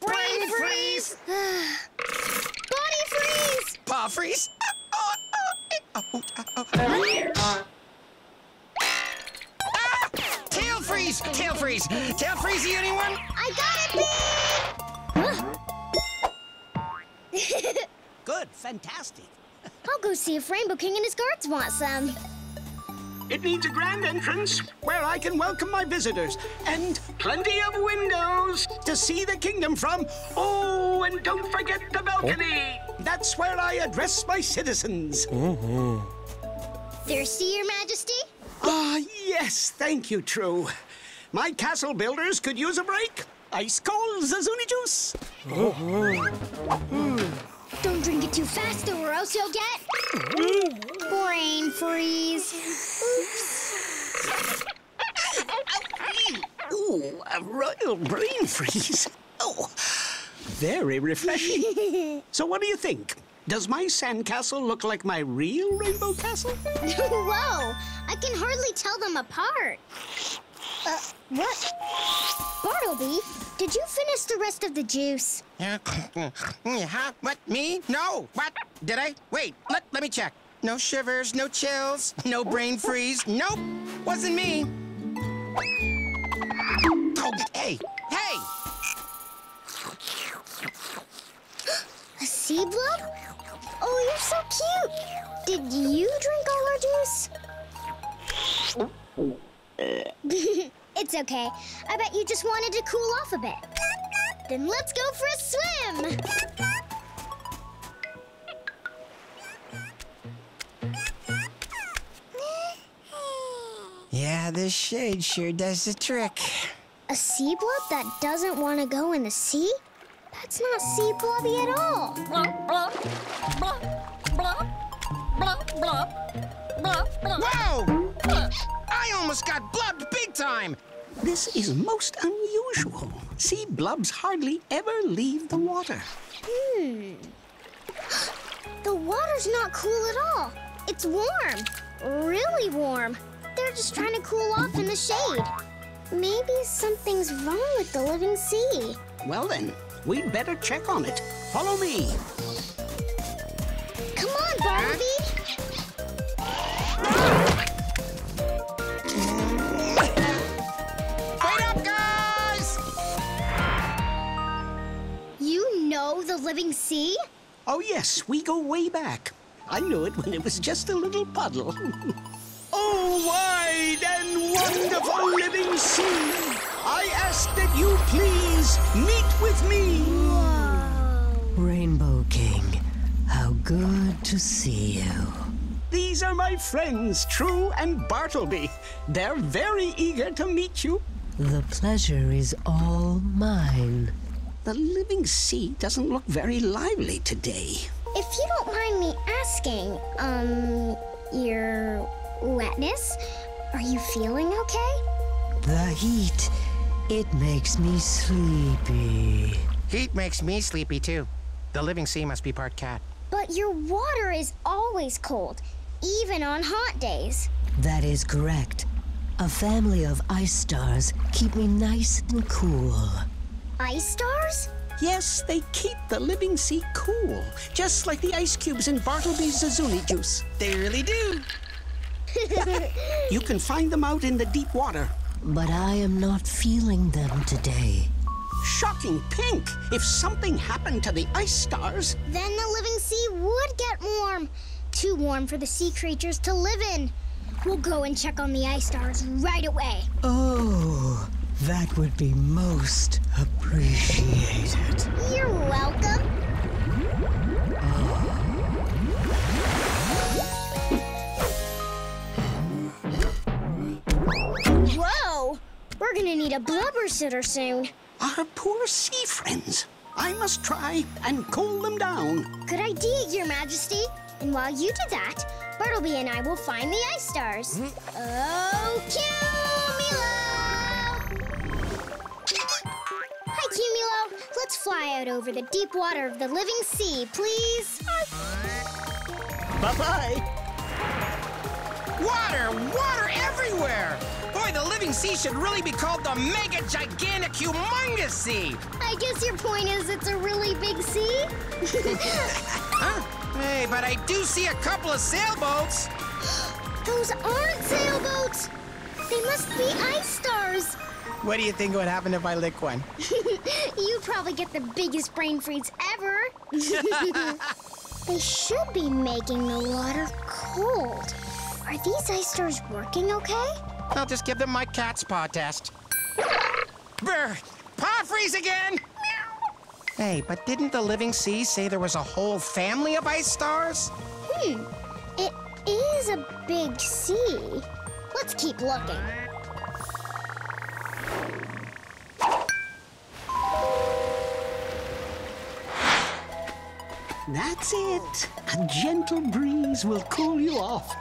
Brain freeze! *sighs* Body freeze! Paw freeze! Ah! Tail freeze! Tail freeze! Tail freeze, anyone? I got it, Good, fantastic. I'll go see if Rainbow King and his guards want some. It needs a grand entrance where I can welcome my visitors and plenty of windows to see the kingdom from. Oh, and don't forget the balcony. That's where I address my citizens. Thirsty, Your Majesty? Ah, yes, thank you, True. My castle builders could use a break. Ice cold Zazuni juice. Don't drink it too fast, though, or else you'll get brain freeze. Oops. Ooh, a royal brain freeze. Oh, very refreshing. *laughs* so, what do you think? Does my sandcastle look like my real rainbow castle? *laughs* Whoa! I can hardly tell them apart. Uh, what? Bartleby, did you finish the rest of the juice? Yeah, *laughs* huh? What, me? No! What? Did I? Wait, let, let me check. No shivers, no chills, no brain freeze. Nope, wasn't me. Oh, hey, hey! A sea blub? Oh, you're so cute. Did you drink all our juice? *laughs* it's okay. I bet you just wanted to cool off a bit. Then let's go for a swim. Yeah, this shade sure does the trick. A sea blub that doesn't want to go in the sea? That's not sea blubby at all. Whoa! I almost got blubbed big time! This is most unusual. Sea blubs hardly ever leave the water. Hmm. *gasps* The water's not cool at all. It's warm. Really warm. They're just trying to cool off in the shade. Maybe something's wrong with the living sea. Well, then, we'd better check on it. Follow me. Come on, Bartleby. Know the living sea? Oh, yes, we go way back. I knew it when it was just a little puddle. *laughs* oh, wide and wonderful living sea! I ask that you please meet with me. Rainbow King, how good to see you. These are my friends, True and Bartleby. They're very eager to meet you. The pleasure is all mine. The living sea doesn't look very lively today. If you don't mind me asking, um, your wetness, are you feeling okay? The heat It makes me sleepy. Heat makes me sleepy too. The living sea must be part cat. But your water is always cold, even on hot days. That is correct. A family of ice stars keep me nice and cool. Ice stars? Yes, they keep the living sea cool, just like the ice cubes in Bartleby's Zazuni juice. They really do. *laughs* You can find them out in the deep water. But I am not feeling them today. Shocking pink! If something happened to the ice stars, Then the living sea would get warm. Too warm for the sea creatures to live in. We'll go and check on the ice stars right away. Oh, that would be most appreciated. You're welcome. Whoa! We're gonna need a blubber sitter soon. our poor sea friends. I must try and cool them down. Good idea, Your Majesty. And while you do that, Bartleby and I will find the ice stars. Oh, Cumulo! Let's fly out over the deep water of the living sea, please. Bye bye. Water, water everywhere. Boy, the living sea should really be called the mega gigantic humongous sea. I guess your point is it's a really big sea? *laughs* Huh? Hey, but I do see a couple of sailboats. *gasps* Those aren't sailboats. They must be ice stars. What do you think would happen if I lick one? *laughs* you probably get the biggest brain freeze ever. *laughs* they should be making the water cold. Are these ice stars working okay? I'll just give them my cat's paw test. Brr, paw freeze again. Hey, but didn't the living sea say there was a whole family of ice stars? Hmm. It is a big sea. Let's keep looking. That's it. A gentle breeze will cool you off.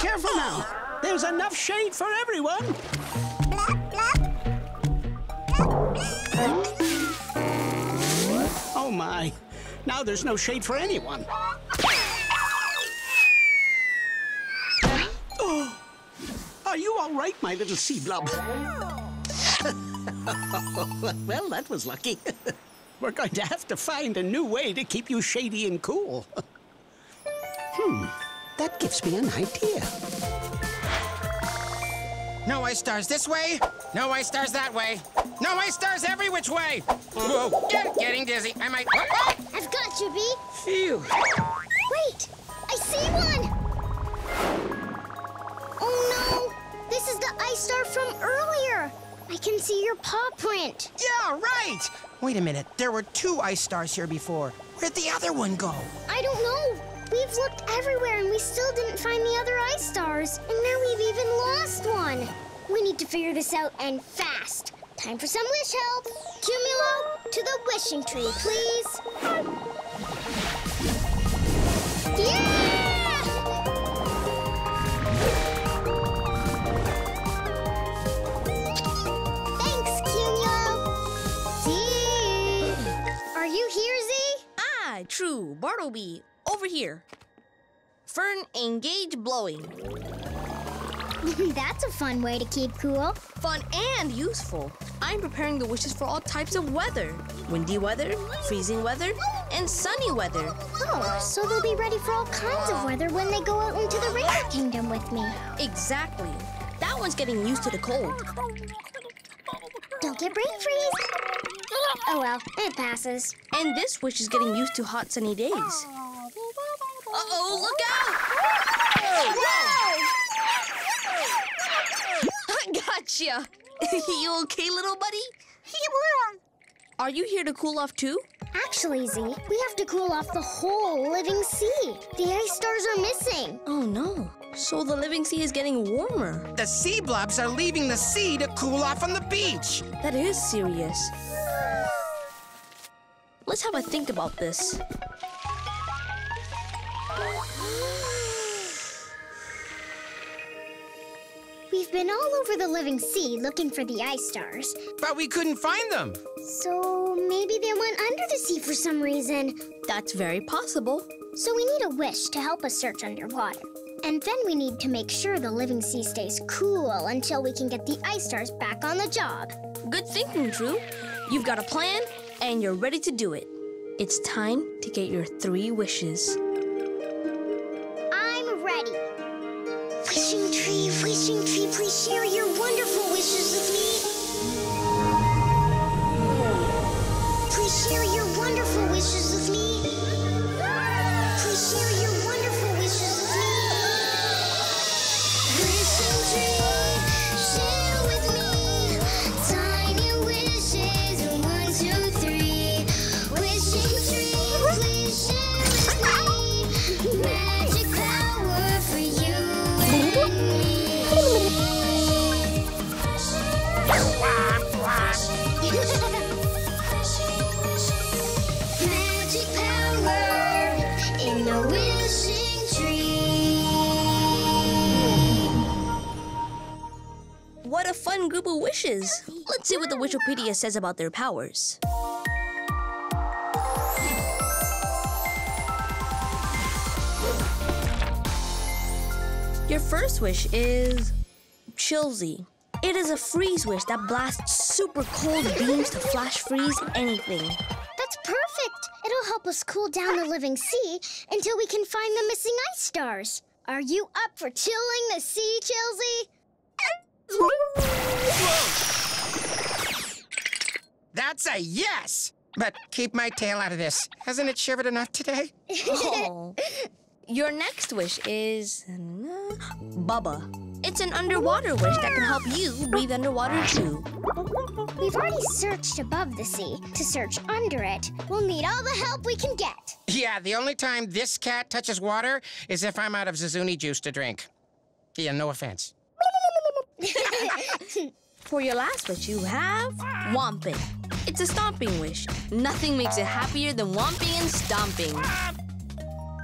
Careful now. There's enough shade for everyone. Oh my. Now there's no shade for anyone. Oh. Are you all right, my little sea blub? *laughs* well, that was lucky. *laughs* We're going to have to find a new way to keep you shady and cool. *laughs* hmm, that gives me an idea. No ice stars this way. No ice stars that way. No ice stars every which way. Whoa, get, getting dizzy. I might. Oh, oh. I've got you, Bee. Phew. Wait! I see one! Oh no! This is the ice star from earlier! I can see your paw print. Yeah, right! Wait a minute, there were two ice stars here before. Where'd the other one go? I don't know. We've looked everywhere and we still didn't find the other ice stars. And now we've even lost one. We need to figure this out and fast. Time for some wish help. Cumulo, to the wishing tree, please. Yeah! You here, Zee? Ah, true. Bartleby, over here. Fern, engage blowing. *laughs* That's a fun way to keep cool. Fun and useful. I'm preparing the wishes for all types of weather. Windy weather, freezing weather, and sunny weather. Oh, so they'll be ready for all kinds of weather when they go out into the Rainbow Kingdom with me. Exactly. That one's getting used to the cold. Don't get brain freeze. Oh well, it passes. And this wish is getting used to hot sunny days. Uh-oh, look out! I *laughs* gotcha! *laughs* you okay, little buddy? Are you here to cool off too? Actually, Zee, we have to cool off the whole living sea. The ice stars are missing. Oh no. So the living sea is getting warmer. The sea blubs are leaving the sea to cool off on the beach. That is serious. Let's have a think about this. We've been all over the living sea looking for the ice stars. But we couldn't find them. So maybe they went under the sea for some reason. That's very possible. So we need a wish to help us search underwater. And then we need to make sure the living sea stays cool until we can get the ice stars back on the job. Good thinking, True. You've got a plan, and you're ready to do it. It's time to get your three wishes. I'm ready. Wishing tree, wishing tree, please share your a fun group of wishes. Let's see what the Wishipedia says about their powers. Your first wish is Chilsy. It is a freeze wish that blasts super cold beams to flash freeze anything. That's perfect. It'll help us cool down the living sea until we can find the missing ice stars. Are you up for chilling the sea, Chilsey? That's a yes! But keep my tail out of this. Hasn't it shivered enough today? Oh. *laughs* Your next wish is uh, Bubba. It's an underwater wish that can help you breathe underwater too. We've already searched above the sea. To search under it, we'll need all the help we can get. Yeah, the only time this cat touches water is if I'm out of Zazuni juice to drink. Yeah, no offense. *laughs* For your last wish, you have Whomping. It's a stomping wish. Nothing makes it happier than whomping and stomping.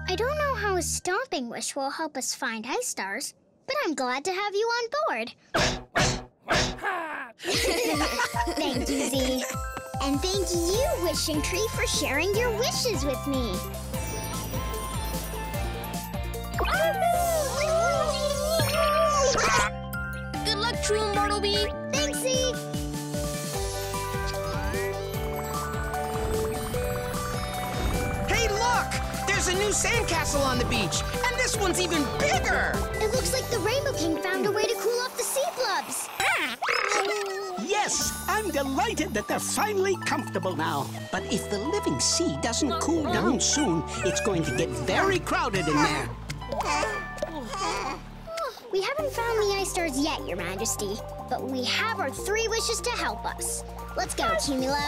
I don't know how a stomping wish will help us find ice stars, but I'm glad to have you on board. *laughs* thank you, Zee. And thank you, Wishing Tree, for sharing your wishes with me. Good True Bartleby. Hey, look! There's a new sandcastle on the beach, and this one's even bigger! It looks like the Rainbow King found a way to cool off the sea blubs. Yes, I'm delighted that they're finally comfortable now. But if the living sea doesn't cool down soon, it's going to get very crowded in there. We haven't found the ice stars yet, Your Majesty, but we have our three wishes to help us. Let's go, Cumulo.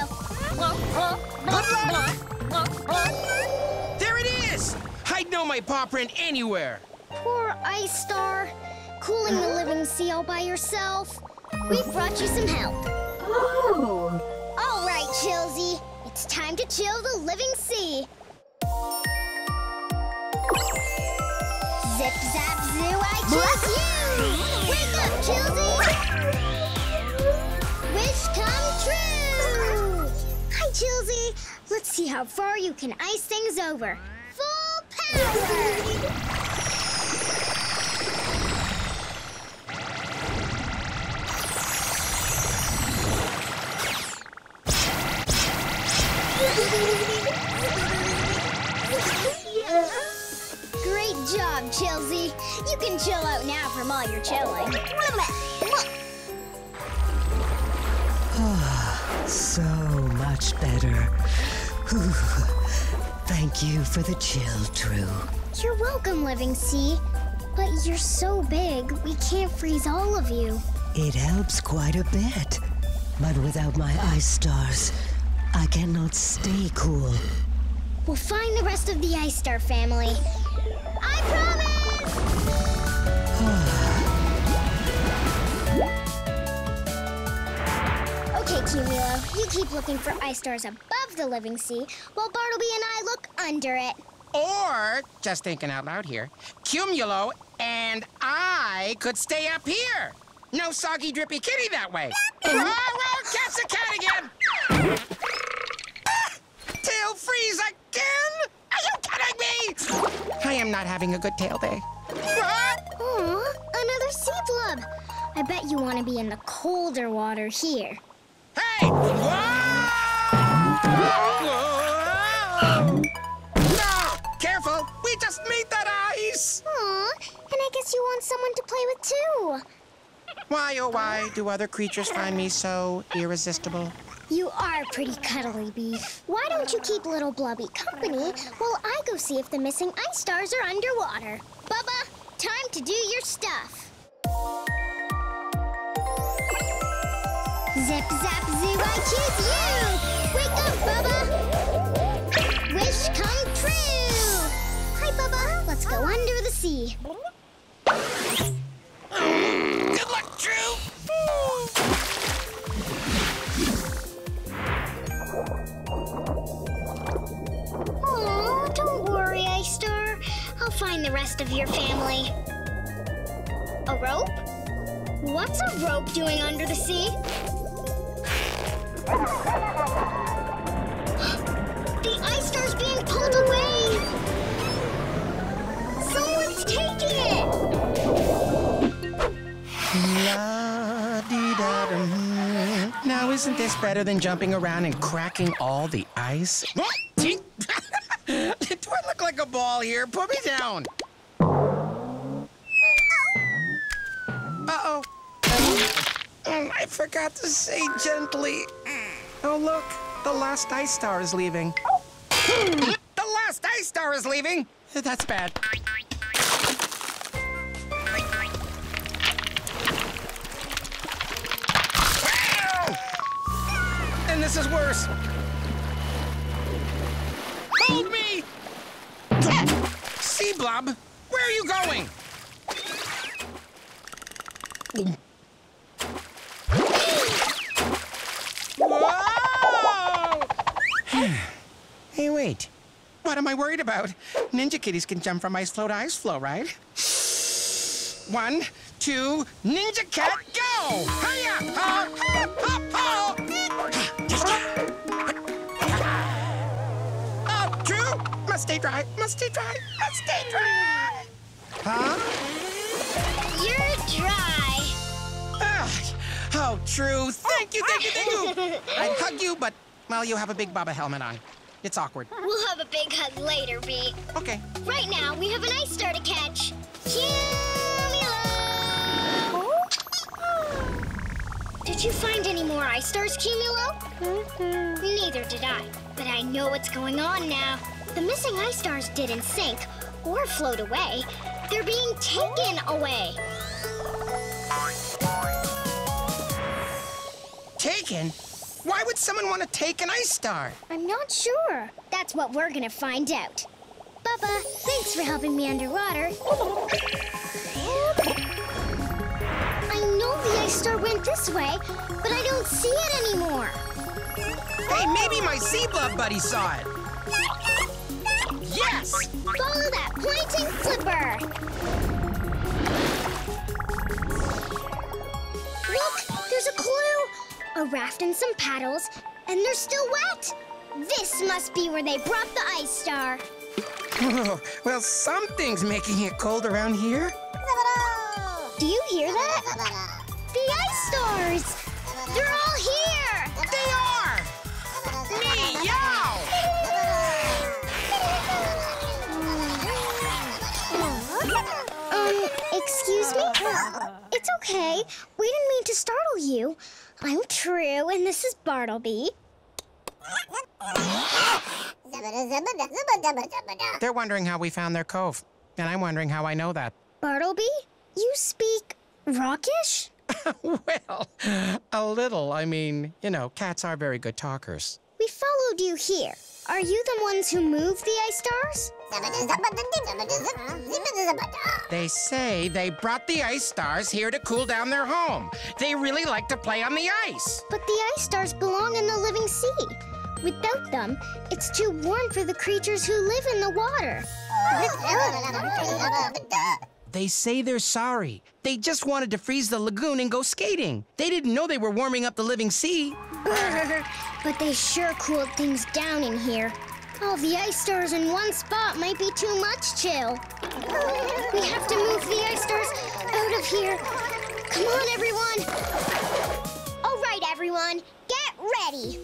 There it is! I'd know my paw print anywhere. Poor Ice Star, cooling the living sea all by yourself. We've brought you some help. Oh. All right, Chilsey, it's time to chill the living sea. Zip, zap, zoo, I choose you! Wake up, Chilsey! Wish come true! Hi, Chilsey. Let's see how far you can ice things over. Full power! Job, Chilsey. You can chill out now from all your chilling. *sighs* So much better. *sighs* Thank you for the chill, True. You're welcome, Living Sea. But you're so big, we can't freeze all of you. It helps quite a bit. But without my ice stars, I cannot stay cool. We'll find the rest of the Ice Star family. I promise! *sighs* okay, Cumulo, you keep looking for ice stars above the living sea, while Bartleby and I look under it. Or, just thinking out loud here, Cumulo and I could stay up here. No soggy, drippy kitty that way. oh, well, catch the cat again. *laughs* tail freeze again? Are you kidding me? I am not having a good tail day. Aw, another sea blub. I bet you want to be in the colder water here. Hey! Whoa! No! Careful! We just made that ice! Aw, and I guess you want someone to play with too. Why, oh, why do other creatures find me so irresistible? You are pretty cuddly, Beef. Why don't you keep little Blubby company while I go see if the missing ice stars are underwater? Bubba, time to do your stuff. Zip, zap, zoo, I choose you! Wake up, Bubba! Wish come true! Hi, Bubba. Let's go under the sea. Good luck, True! Don't worry, Ice Star. I'll find the rest of your family. A rope? What's a rope doing under the sea? *gasps* the ice being pulled away! Someone's taking it! La-dee-da-dum. Now, isn't this better than jumping around and cracking all the ice? *laughs* Do I look like a ball here? Put me down. Uh-oh. Um, I forgot to say gently. Oh, look. The last ice star is leaving. the last ice star is leaving? That's bad. And this is worse. Hold me! Sea Blub, where are you going? *sighs* Hey, wait. What am I worried about? Ninja kitties can jump from ice flow to ice flow, right? One, two, ninja cat, go! Hiya! Ha, ha, ha, stay dry, must stay dry, must stay dry! Huh? You're dry. Ah, oh, true. Thank you, thank you, thank you. *laughs* I'd hug you, but, well, you have a big Bubba helmet on. It's awkward. We'll have a big hug later, Bee. Okay. Right now, we have an ice star to catch. Cumulus! Did you find any more ice stars, Cumulo? Neither did I. But I know what's going on now. The missing ice stars didn't sink or float away. They're being taken away. Taken? Why would someone want to take an ice star? I'm not sure. That's what we're gonna find out. Bubba, thanks for helping me underwater. I know the ice star went this way, but I don't see it anymore. Hey, maybe my sea blub buddy saw it. Yes! Follow that pointing flipper. Look, there's a clue. A raft and some paddles, and they're still wet. This must be where they brought the ice star. Oh, well, something's making it cold around here. Do you hear that? The ice stars! They're all here! They are! Me, It's okay. We didn't mean to startle you. I'm True, and this is Bartleby. They're wondering how we found their cove. And I'm wondering how I know that. Bartleby? You speak rockish? *laughs* well, a little. I mean, you know, cats are very good talkers. We followed you here. Are you the ones who moved the ice stars? They say they brought the ice stars here to cool down their home. They really like to play on the ice. But the ice stars belong in the living sea. Without them, it's too warm for the creatures who live in the water. They say they're sorry. They just wanted to freeze the lagoon and go skating. They didn't know they were warming up the living sea. But they sure cooled things down in here. All the ice stars in one spot might be too much chill. We have to move the ice stars out of here. Come on, everyone. All right, everyone, get ready.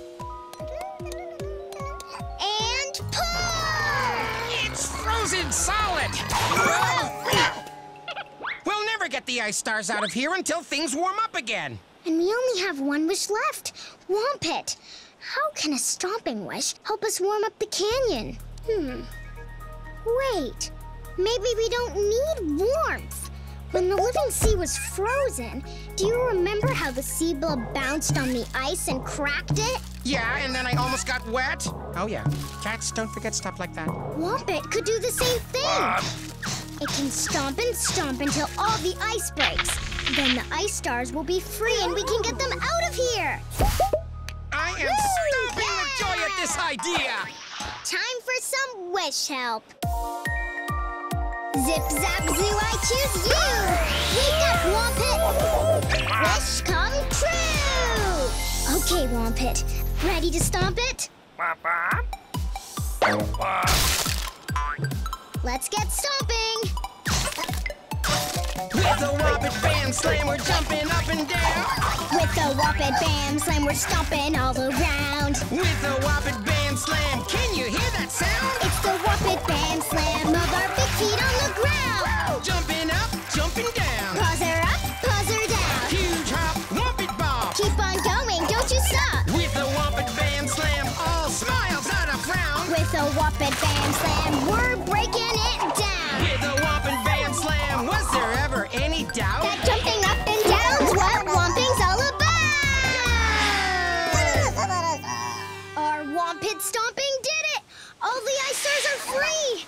And pull! It's frozen solid! *laughs* we'll never get the ice stars out of here until things warm up again. And we only have one wish left Wompet. How can a stomping wish help us warm up the canyon? Hmm. Wait, maybe we don't need warmth. When the living sea was frozen, do you remember how the sea blub bounced on the ice and cracked it? Yeah, and then I almost got wet. Oh, yeah. Cats don't forget stuff like that. Wompet could do the same thing. Um. It can stomp and stomp until all the ice breaks. Then the ice stars will be free and we can get them out of here. I am Woo! stomping yeah! with joy at this idea. Time for some wish help. Zip, zap, zoo, I choose you! Wake up, Wompet! Wish come true! Okay, Wompet. Ready to stomp it? Let's get stomping! With the Wompet Bam Slam, we're jumping up and down. With the Wompet Bam Slam, we're stomping all around. With the Wompet Bam Slam, can you hear that sound? It's the Wompet Bam Slam of our big feet on the With Bam Slam, we're breaking it down. With the Wompet Bam Slam, was there ever any doubt? That jumping up and down's what Womping's all about! Our Wompet stomping did it! All the ice stars are free!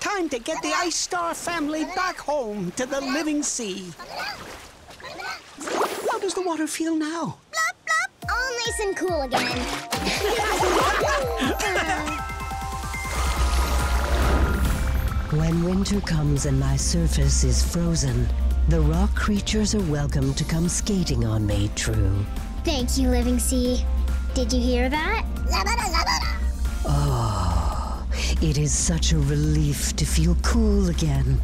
Time to get the Ice Star family back home to the living sea. How does the water feel now? Blop, blop. All nice and cool again. *laughs* When winter comes and my surface is frozen, the rock creatures are welcome to come skating on me, True. Thank you, Living Sea. Did you hear that? Oh, it is such a relief to feel cool again.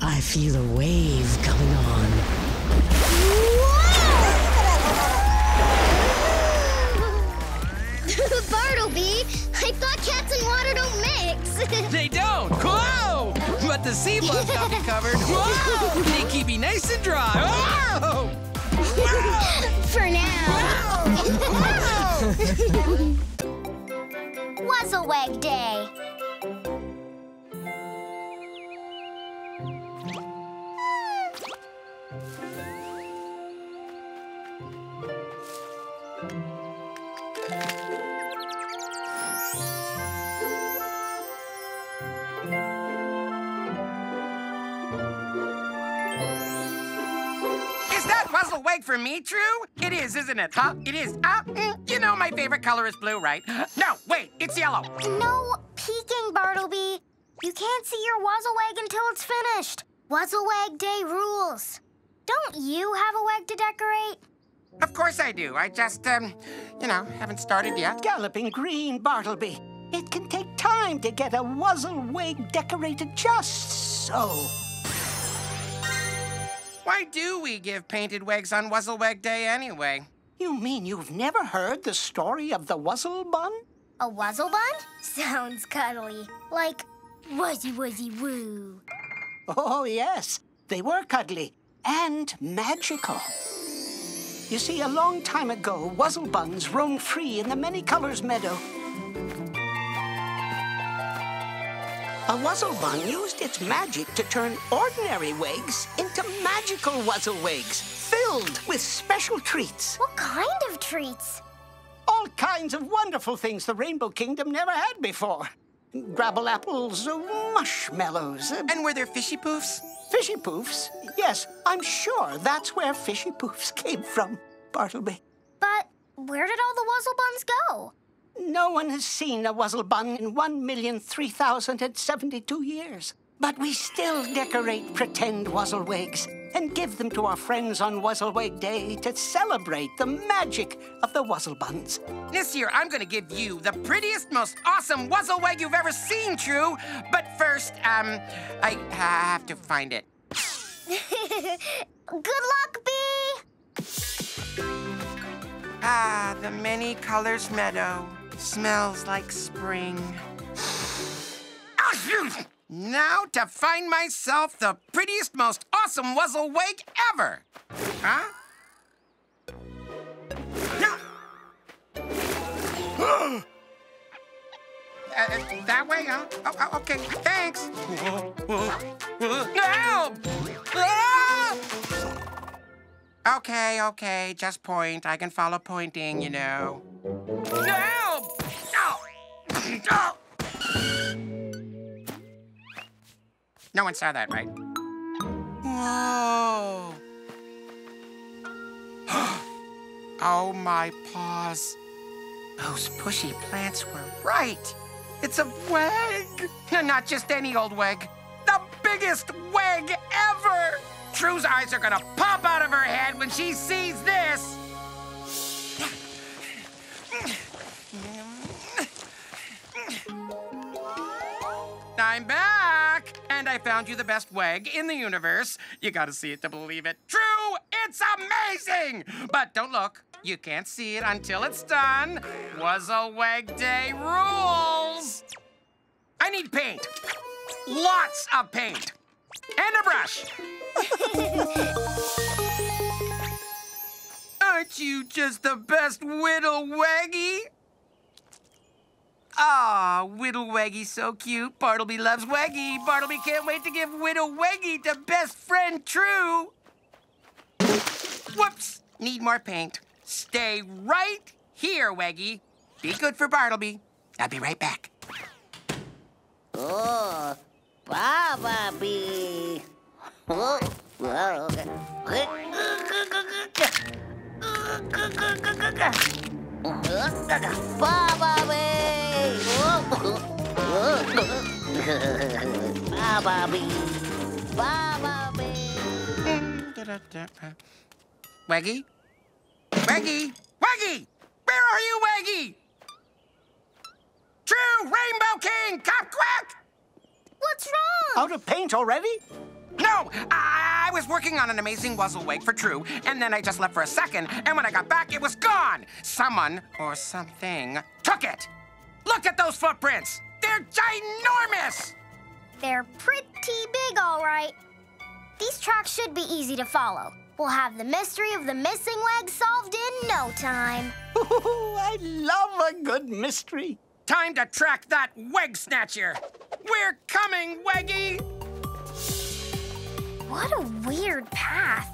I feel a wave coming on. *laughs* Bartleby, I thought cats and water don't mix. *laughs* they don't. Whoa! But the sea blubs *laughs* got me covered. Whoa! They keep me nice and dry. Whoa! For now. Wuzzlewag *laughs* Day. Is that Wuzzlewag for me, True? It is, isn't it? Huh? It is. Uh, mm, you know my favorite color is blue, right? *gasps* No, wait, it's yellow. No peeking, Bartleby. You can't see your Wuzzlewag until it's finished. Wuzzlewag Day rules. Don't you have a wag to decorate? Of course I do. I just, um, you know, haven't started yet. Galloping Green, Bartleby. It can take time to get a Wuzzlewig decorated just so. Why do we give painted wigs on Wuzzlewag Day anyway? You mean you've never heard the story of the Wuzzlebun? A Wuzzlebun? Sounds cuddly. Like wuzzy wuzzy woo. Oh, yes. They were cuddly and magical. You see, a long time ago, Wuzzlebuns roamed free in the Many Colors Meadow. A Wuzzlebun used its magic to turn ordinary wigs into magical Wuzzlewigs, filled with special treats. What kind of treats? All kinds of wonderful things the Rainbow Kingdom never had before. Grabble apples, marshmallows. Uh, And were there fishy poofs? fishy poofs. Yes, I'm sure that's where fishy poofs came from, Bartleby. But where did all the Wuzzlebuns go? No one has seen a wuzzle bun in 1,003,072 years. But we still decorate pretend Wuzzlewigs and give them to our friends on Wuzzlewig Day to celebrate the magic of the Wuzzle Buns. This year, I'm gonna give you the prettiest, most awesome Wuzzleweg you've ever seen, True. But first, um, I have to find it. *laughs* Good luck, Bee! Ah, the many colors meadow smells like spring. *sighs* now to find myself the prettiest, most awesome Wuzzleweg ever. Huh? *gasps* Uh, uh, that way, huh? Oh, oh, okay, thanks. Help! Ah! Okay, okay, just point. I can follow pointing, you know. No one saw that, right? Whoa! *gasps* oh, my paws. Those pushy plants were right. It's a weg. Not just any old weg. The biggest weg ever. True's eyes are gonna pop out of her head when she sees this. I'm back! And I found you the best wag in the universe. You gotta see it to believe it. True, it's amazing! But don't look. You can't see it until it's done. Wuzzleweg Day rules! I need paint. Lots of paint. And a brush. *laughs* Aren't you just the best Whittle Weggy? Ah, Whittle Waggy, so cute. Bartleby loves Waggy. Bartleby can't wait to give Whittle Waggy to best friend True. Whoops, need more paint. Stay right here, Waggy. Be good for Bartleby. I'll be right back. Oh. Oh, oh. Weggy? Weggy? Weggy! Where are you, Weggy? True Rainbow King, come quick! What's wrong? Out of paint already? No, I, I was working on an amazing Wuzzleweg for True, and then I just left for a second, and when I got back, it was gone. Someone or something took it. Look at those footprints. They're ginormous. They're pretty big, all right. These tracks should be easy to follow. We'll have the mystery of the missing leg solved in no time. Ooh, I love a good mystery. Time to track that Weg Snatcher. We're coming, Weggy. What a weird path.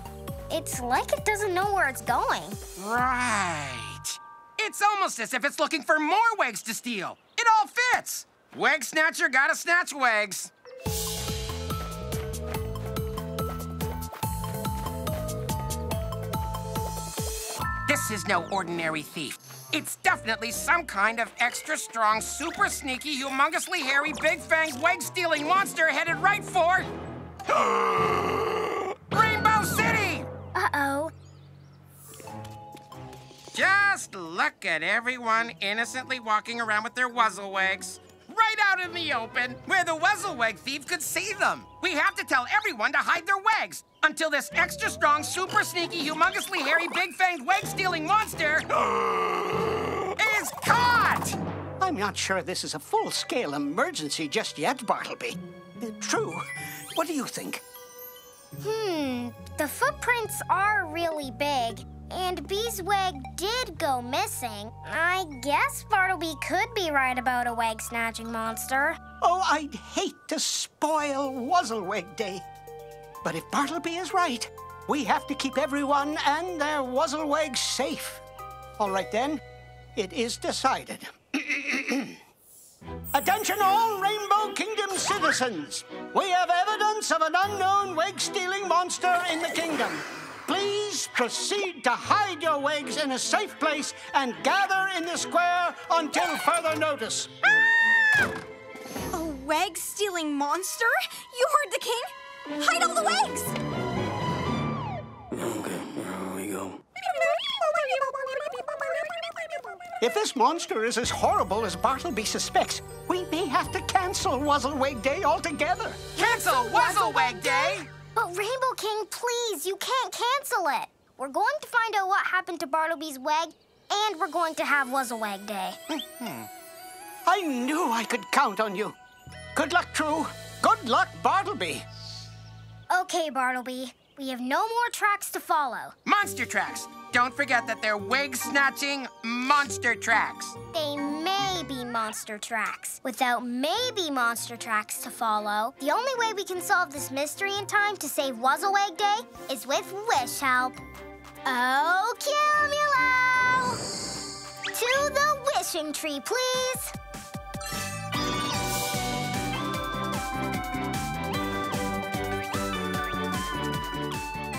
It's like it doesn't know where it's going. Right. It's almost as if it's looking for more wags to steal. It all fits. Weg Snatcher gotta snatch wags. This is no ordinary thief. It's definitely some kind of extra strong, super sneaky, humongously hairy, big-fanged, weg-stealing monster headed right for... *gasps* Rainbow City! Uh-oh. Just look at everyone innocently walking around with their Wuzzlewegs. Right out in the open, where the wuzzlewag thief could see them. We have to tell everyone to hide their Wegs until this extra strong, super sneaky, humongously hairy, big-fanged, wag-stealing monster *gasps* is caught! I'm not sure this is a full-scale emergency just yet, Bartleby. Uh, True. What do you think? Hmm, the footprints are really big, and Bee's Weg did go missing. I guess Bartleby could be right about a Weg snatching monster. Oh, I'd hate to spoil Wuzzlewig Day. But if Bartleby is right, we have to keep everyone and their Wuzzlewegs safe. All right then, it is decided. *clears throat* Attention all Rainbow Kingdom citizens! We have evidence of an unknown wig-stealing monster in the kingdom. Please proceed to hide your wigs in a safe place and gather in the square until further notice. A weg-stealing monster? You heard the king! Hide all the wigs! If this monster is as horrible as Bartleby suspects, we may have to cancel Wuzzlewag Day altogether. Cancel Wuzzlewag Day? But Rainbow King, please, you can't cancel it. We're going to find out what happened to Bartleby's Weg, and we're going to have Wuzzlewag Day. Hmm. I knew I could count on you. Good luck, True. Good luck, Bartleby. Okay, Bartleby. We have no more tracks to follow. Monster tracks. Don't forget that they're wig snatching monster tracks. They may be monster tracks. Without maybe monster tracks to follow, the only way we can solve this mystery in time to save Wuzzlewag Day is with wish help. Oh, Cumulo! To the wishing tree, please.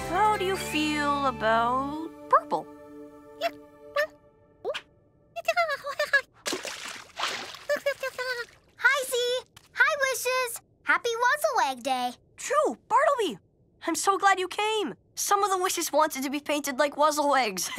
How do you feel about purple? Hi, Zee. Hi, Wishes. Happy Wuzzlewag Day. True, Bartleby! I'm so glad you came. Some of the wishes wanted to be painted like Wuzzlewags.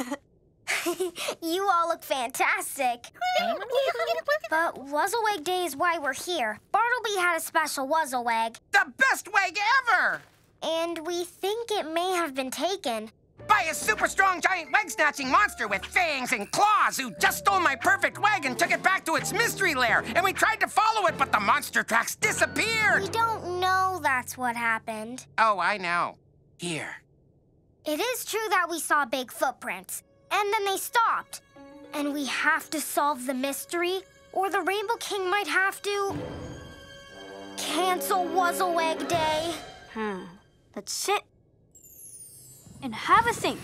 *laughs* you all look fantastic. *laughs* but Wuzzlewag Day is why we're here. Bartleby had a special Wuzzlewag. The best wig ever! And we think it may have been taken. By a super strong giant wig snatching monster with fangs and claws who just stole my perfect wig and took it back to its mystery lair. And we tried to follow it, but the monster tracks disappeared. We don't know that's what happened. Oh, I know. Here. It is true that we saw big footprints, and then they stopped. And we have to solve the mystery, or the Rainbow King might have to. cancel Wuzzlewag Day. hmm. Let's sit and have a think.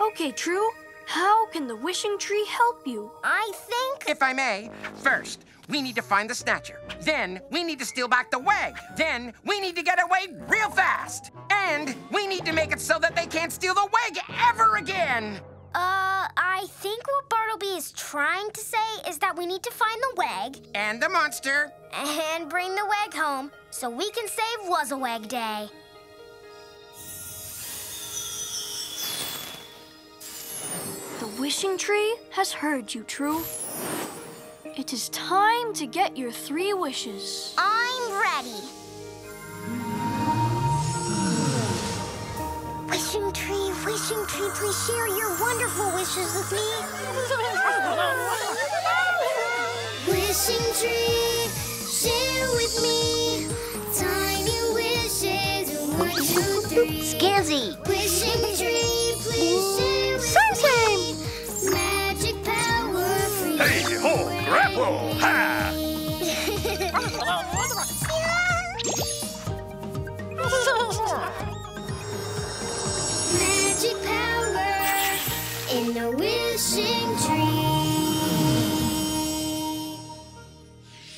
Okay, True. How can the wishing tree help you? I think. If I may, first, we need to find the snatcher. Then, we need to steal back the wig. Then, we need to get away real fast. And we need to make it so that they can't steal the wig ever again. Uh, I think what Bartleby is trying to say is that we need to find the Weg And the monster. and bring the Weg home so we can save Wuzzlewag Day. The wishing tree has heard you, True. It is time to get your three wishes. I'm ready. Wishing tree, wishing tree, please share your wonderful wishes with me. *laughs* wishing tree, share with me tiny wishes. One, two, three. Scansy. Wishing tree, please share with Same, me magic power for you. Hey ho, grapple, ha! Magic power in the wishing tree.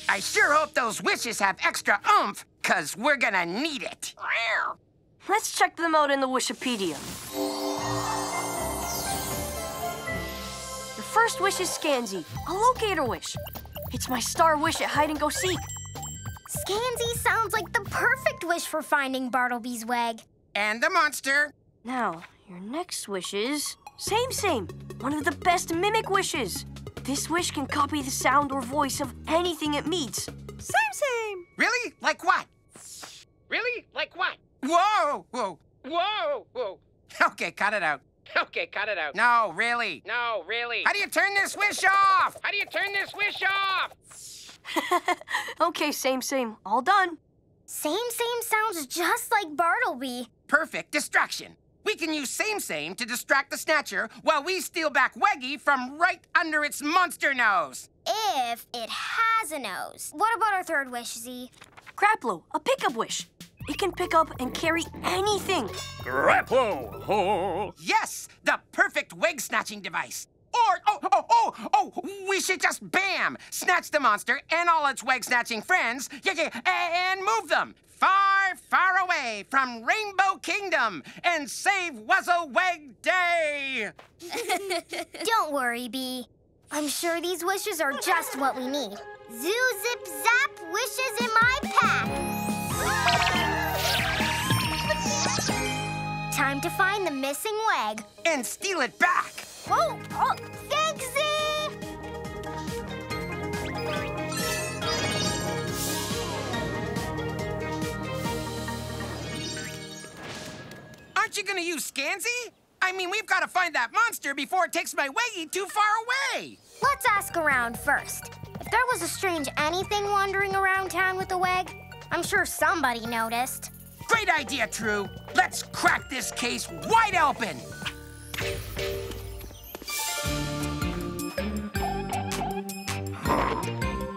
I sure hope those wishes have extra oomph, cause we're gonna need it. Let's check them out in the Wishipedia. The first wish is Scansy, a locator wish. It's my star wish at hide and go seek. Scansy sounds like the perfect wish for finding Bartleby's Weg. And the monster. Now, your next wish is same, same. One of the best mimic wishes. This wish can copy the sound or voice of anything it meets. Same, same. Really? Like what? Really? Like what? Whoa! Whoa! Whoa! Whoa! Okay, cut it out. Okay, cut it out. No, really. No, really. How do you turn this wish off? How do you turn this wish off? *laughs* Okay, same, same. All done. Same, same sounds just like Bartleby. Perfect distraction. We can use Same Same to distract the Snatcher while we steal back Weggy from right under its monster nose. If it has a nose. What about our third wish, Zee? Graplo, a pickup wish. It can pick up and carry anything. Grapple, ho! *laughs* Yes, the perfect wig snatching device. Or, oh, oh, oh, oh, we should just bam! Snatch the monster and all its wig snatching friends, yeah, yeah, and move them far, far away from Rainbow Kingdom and save Wuzzlewag Day! Don't worry, Bee. I'm sure these wishes are just what we need. Zoo zip zap wishes in my pack. Time to find the missing leg. And steal it back! Oh, oh thanks! Aren't you gonna use Scansy? I mean, we've got to find that monster before it takes my Weggy too far away! Let's ask around first. If there was a strange anything wandering around town with a weg, I'm sure somebody noticed. Great idea, True. Let's crack this case wide open.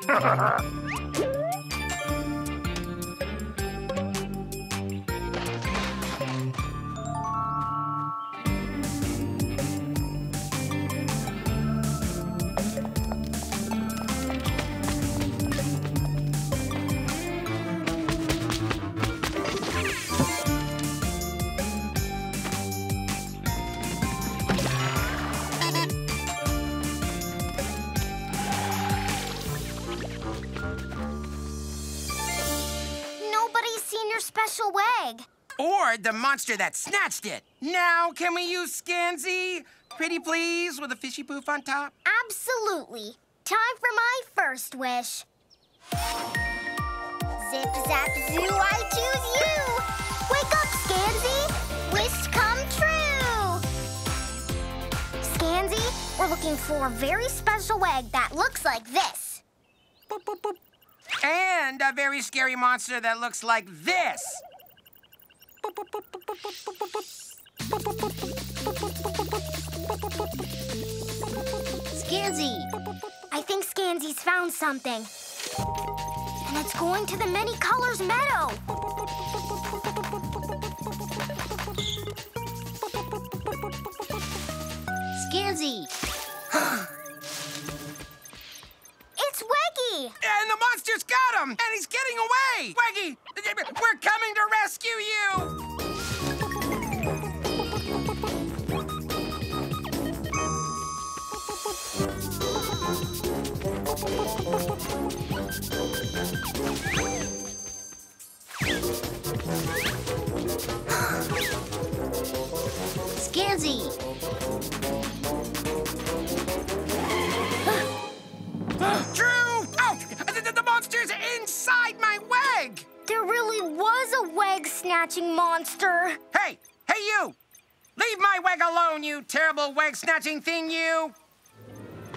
Nobody's *laughs* seen your special weg. Or the monster that snatched it. Now, can we use Scansy? Pretty please, with a fishy poof on top? Absolutely. Time for my first wish. Zip zap zoo, I choose you. Wake up, Scansy. Wish come true. Scansy, we're looking for a very special egg that looks like this. And a very scary monster that looks like this. Scansy. I think Scansy's found something. And it's going to the Many Colors Meadow. Scansy. And the monster's got him! And he's getting away! Weggy, we're coming to rescue you! Scansy. True! Monster's inside my wig! There really was a weg snatching monster. Hey, hey you! Leave my wig alone, you terrible wig snatching thing, you!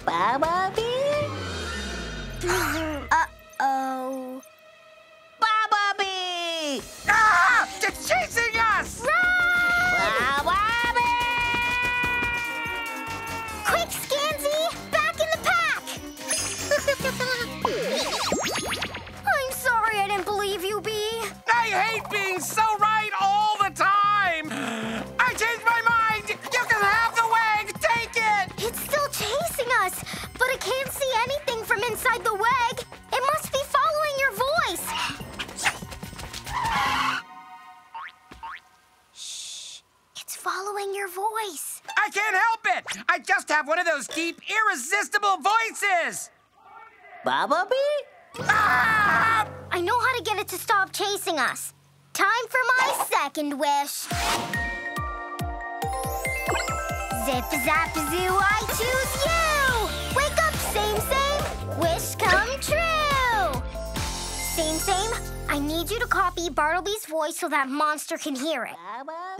Baba Bee? *gasps* Uh-oh. Baba Bee! Ah! It's chasing us! Baba Quick, Scansy! Back in the pack! *laughs* hate being so right all the time! I changed my mind! You can have the wig! Take it! It's still chasing us, but I can't see anything from inside the weg. It must be following your voice. Shh. It's following your voice. I can't help it! I just have one of those deep, irresistible voices! Baba Bee? Ah! I know how to get it to stop chasing us. Time for my second wish. Zip zap zoo, I choose you! Wake up, same same, wish come true! Same same, I need you to copy Bartleby's voice so that monster can hear it.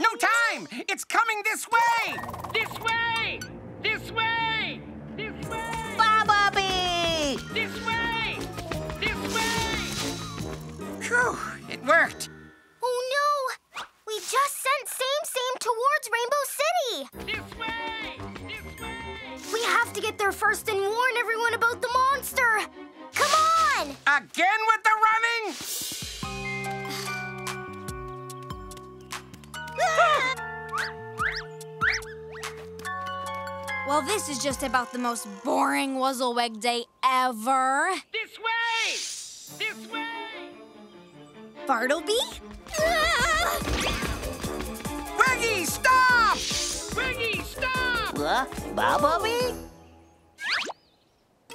No time! It's coming this way! This way! This way! This way! Baba Bee! This way! Phew, it worked. Oh no! We just sent Same Same towards Rainbow City! This way! This way! We have to get there first and warn everyone about the monster! Come on! Again with the running? *laughs* Well, this is just about the most boring Wuzzleweg day ever. This way! This way! Bartleby? Wiggy, stop! Wiggy, stop! Huh? Bumblebee?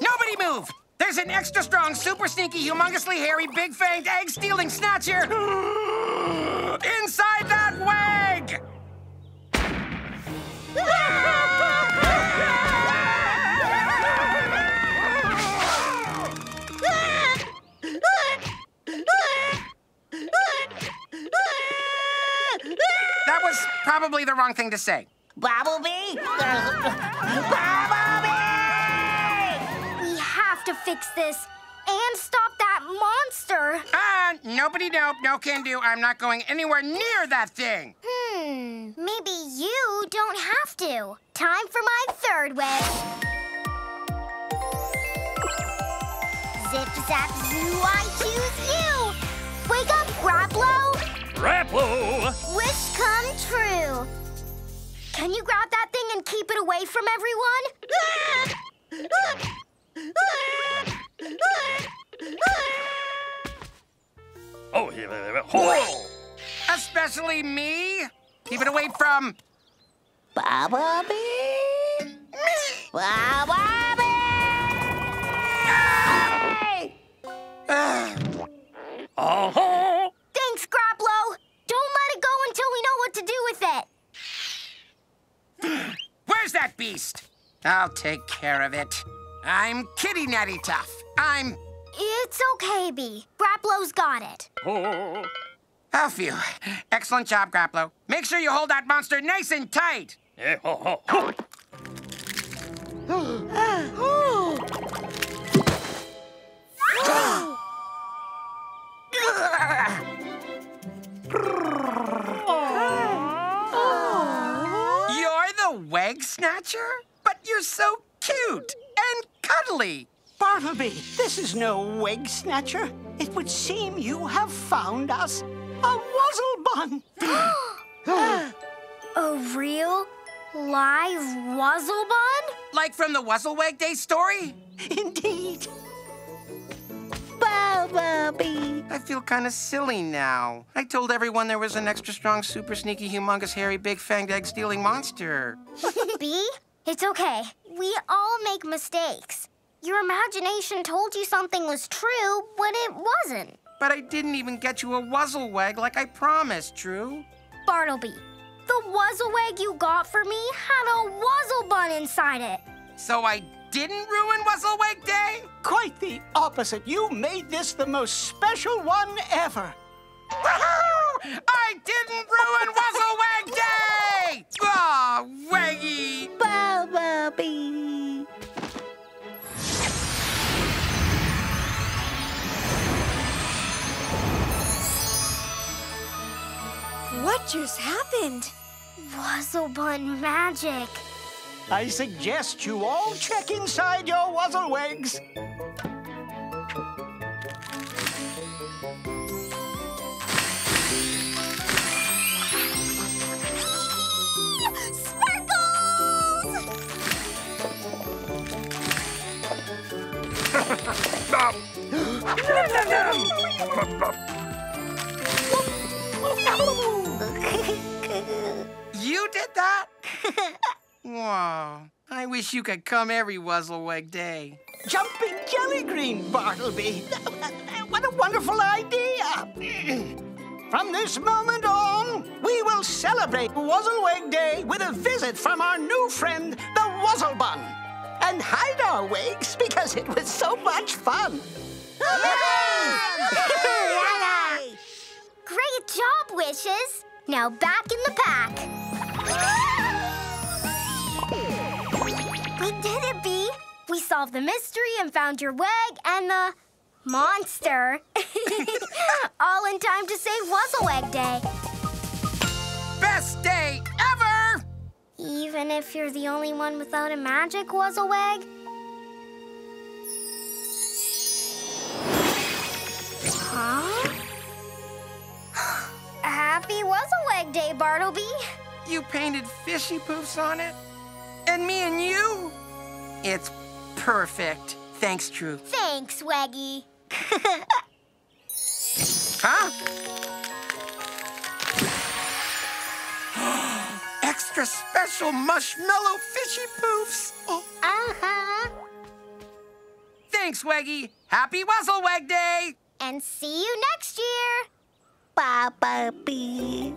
Nobody move! There's an extra strong, super sneaky, humongously hairy, big fanged, egg stealing snatcher inside that wag! That *laughs* probably the wrong thing to say. Bumblebee? We have to fix this and stop that monster. Ah, nobody, nope, no can do. I'm not going anywhere near that thing. Hmm, maybe you don't have to. Time for my third web. Zip, zap, zoo, I choose you. Wake up, Graplo. Grapple! Wish come true. Can you grab that thing and keep it away from everyone? Oh, yeah. Oh. Especially me? Keep it away from. Bumblebee? Bumblebee! Uh-huh. Thanks, Graplo. Don't let it go until we know what to do with it. Where's that beast? I'll take care of it. I'm Kitty Natty Tough. I'm. It's okay, B. Graplo's got it. Oh. Oh, phew. Excellent job, Graplo. Make sure you hold that monster nice and tight. Yeah, ho, ho. You're Weg Snatcher? But you're so cute and cuddly. Bartleby, this is no wig snatcher. It would seem you have found us a Wuzzlebun. *gasps* A real, live wuzzle bun, Like from the Wuzzlewag Day story? Indeed. Bumblebee! I feel kind of silly now. I told everyone there was an extra strong, super sneaky, humongous, hairy, big fanged, egg stealing monster. B, it's okay. We all make mistakes. Your imagination told you something was true when it wasn't. But I didn't even get you a Wuzzlewag like I promised, True. Bartleby, the Wuzzleweg you got for me had a Wuzzle Wuzzlebun inside it. So I didn't ruin Wuzzlewag Day? Quite the opposite. You made this the most special one ever. Woohoo! *laughs* I didn't ruin Wuzzlewag Day! Aw, Waggy! Bumblebee! What just happened? Wuzzlebun magic. I suggest you all check inside your Wuzzlewigs. *laughs* You did that? *laughs* Wow. I wish you could come every Wuzzlewag Day. Jumping jelly green, Bartleby. *laughs* What a wonderful idea. *clears throat* From this moment on, we will celebrate Wuzzlewig Day with a visit from our new friend, the Wuzzlebun, and hide our wigs because it was so much fun. *laughs* Great job, Wishes. Now back in the pack. *laughs* Did it, Bee. We solved the mystery and found your wag and the monster. *laughs* All in time to save Wuzzlewag Day. Best day ever! Even if you're the only one without a magic Wuzzlewag? Huh? *gasps* Happy Wuzzlewag Day, Bartleby. You painted fishy poofs on it? And me and you? It's perfect. Thanks, True. Thanks, Waggy. *laughs* Huh? *gasps* Extra special marshmallow fishy poofs. Oh. Uh-huh. Thanks, Weggy. Happy Wuzzle Weg Day! And see you next year. Papa Bee.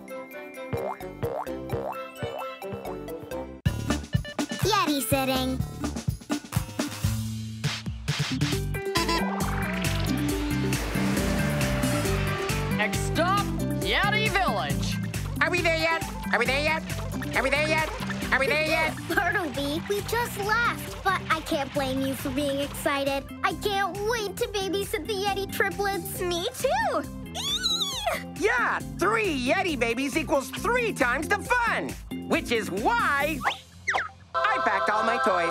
Yeti sitting. Yeti Village. Are we there yet? Are we there yet? Are we there yet? Are we there yet? Bartleby, we just left, but I can't blame you for being excited. I can't wait to babysit the Yeti triplets. Me too. Yeah, three Yeti babies equals three times the fun, which is why I packed all my toys.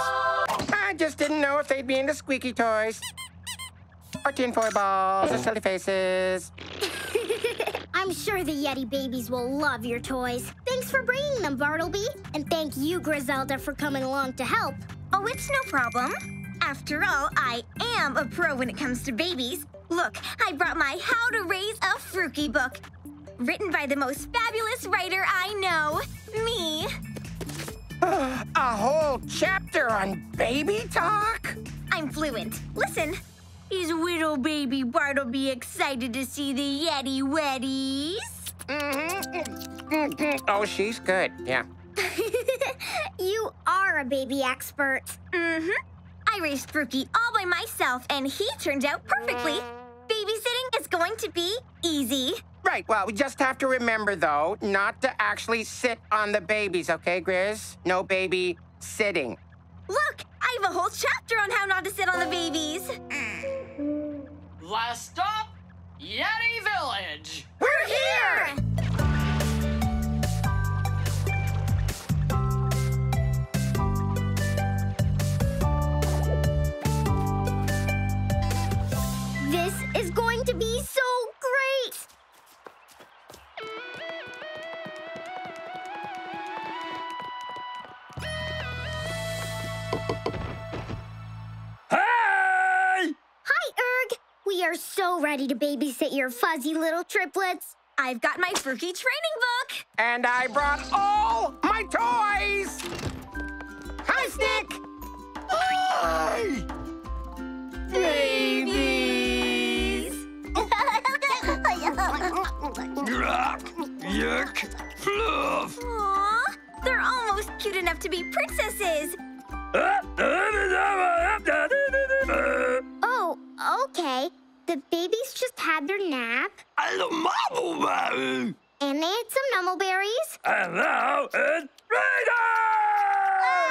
I just didn't know if they'd be into squeaky toys. Or tinfoil balls, or silly faces. *laughs* I'm sure the Yeti babies will love your toys. Thanks for bringing them, Bartleby. And thank you, Grizelda, for coming along to help. Oh, it's no problem. After all, I am a pro when it comes to babies. Look, I brought my How to Raise a Fruki book. Written by the most fabulous writer I know, me. *sighs* A whole chapter on baby talk? I'm fluent. Listen. Is little baby Bartleby excited to see the Yeti Weddies? Mm-hmm. Oh, she's good, yeah. *laughs* You are a baby expert. Mm-hmm. I raised Fruki all by myself, and he turned out perfectly. Babysitting is going to be easy. Right, well, we just have to remember, though, not to actually sit on the babies, okay, Grizz? No baby sitting. Look, I have a whole chapter on how not to sit on the babies. Last stop, Yeti Village. We're here! This is going We are so ready to babysit your fuzzy little triplets. I've got my Fruki training book. And I brought all my toys! Hi, Snick! Hi! Babies! Yuck! Fluff! Aw, they're almost cute enough to be princesses. Uh, uh, uh, oh, okay. The babies just had their nap, and they ate some numbleberries, And now it's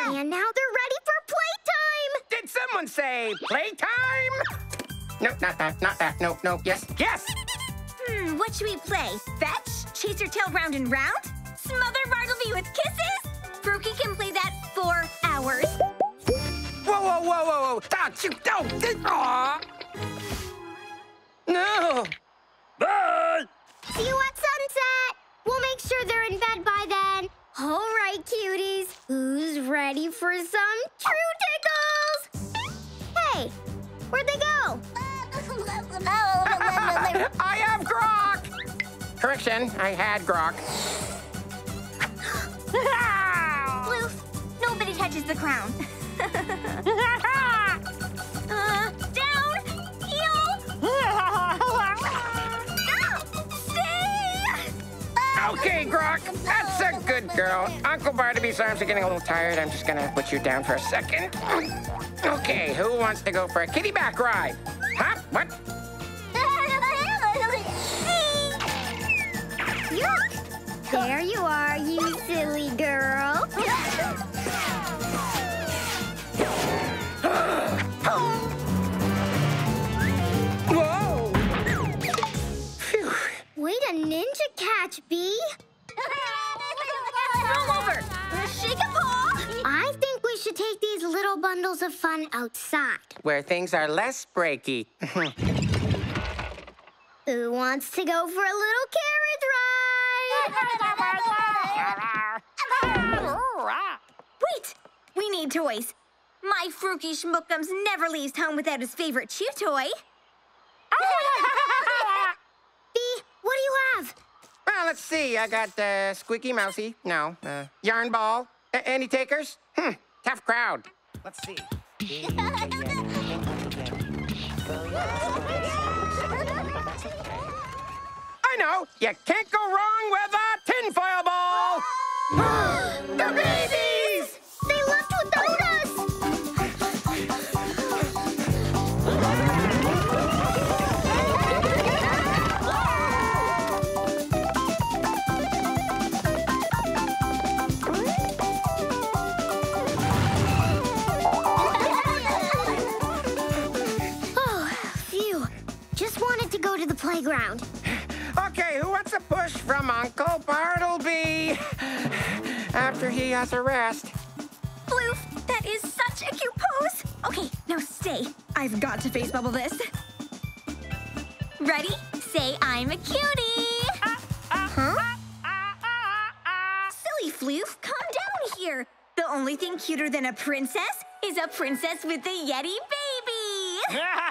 and now they're ready for playtime! Did someone say playtime? No, not that, not that. No, no, yes, yes! Hmm, what should we play? Fetch? Chase your tail round and round? Smother Bartleby with kisses? Fruki can play that for hours. Whoa, whoa, whoa, whoa, whoa! Don't you, don't! Aw! No! Bye! See you at sunset! We'll make sure they're in bed by then. All right, cuties. Who's ready for some true tickles? Hey, where'd they go? *laughs* I have Grok! Correction, I had Grok. Bloof, nobody touches the crown. *laughs* *laughs* Okay, Grok, that's a good girl. Uncle Bartleby's arms are getting a little tired. I'm just gonna put you down for a second. Okay, who wants to go for a kitty back ride? Huh? What? Yuck! There you are, you silly girl. *gasps* Whoa! Phew. Wait a ninja catch, Bee. Roll over! Shake a paw! I think we should take these little bundles of fun outside. Where things are less breaky. Who wants to go for a little carriage ride? *laughs* Wait! We need toys. My Fruki Schmookums never leaves home without his favorite chew toy. *laughs* Bee let's see. I got uh, Squeaky Mousy. No. Uh, yarn Ball. A- any takers? Hmm. Tough crowd. Let's see. I know. You can't go wrong with a tinfoil ball. *gasps* the babies! Playground. Okay, who wants a push from Uncle Bartleby? After he has a rest. Bloof, that is such a cute pose. Okay, now stay. I've got to face bubble this. Ready? Say I'm a cutie. Uh huh? Silly Floof, calm down here. The only thing cuter than a princess is a princess with a Yeti baby. *laughs*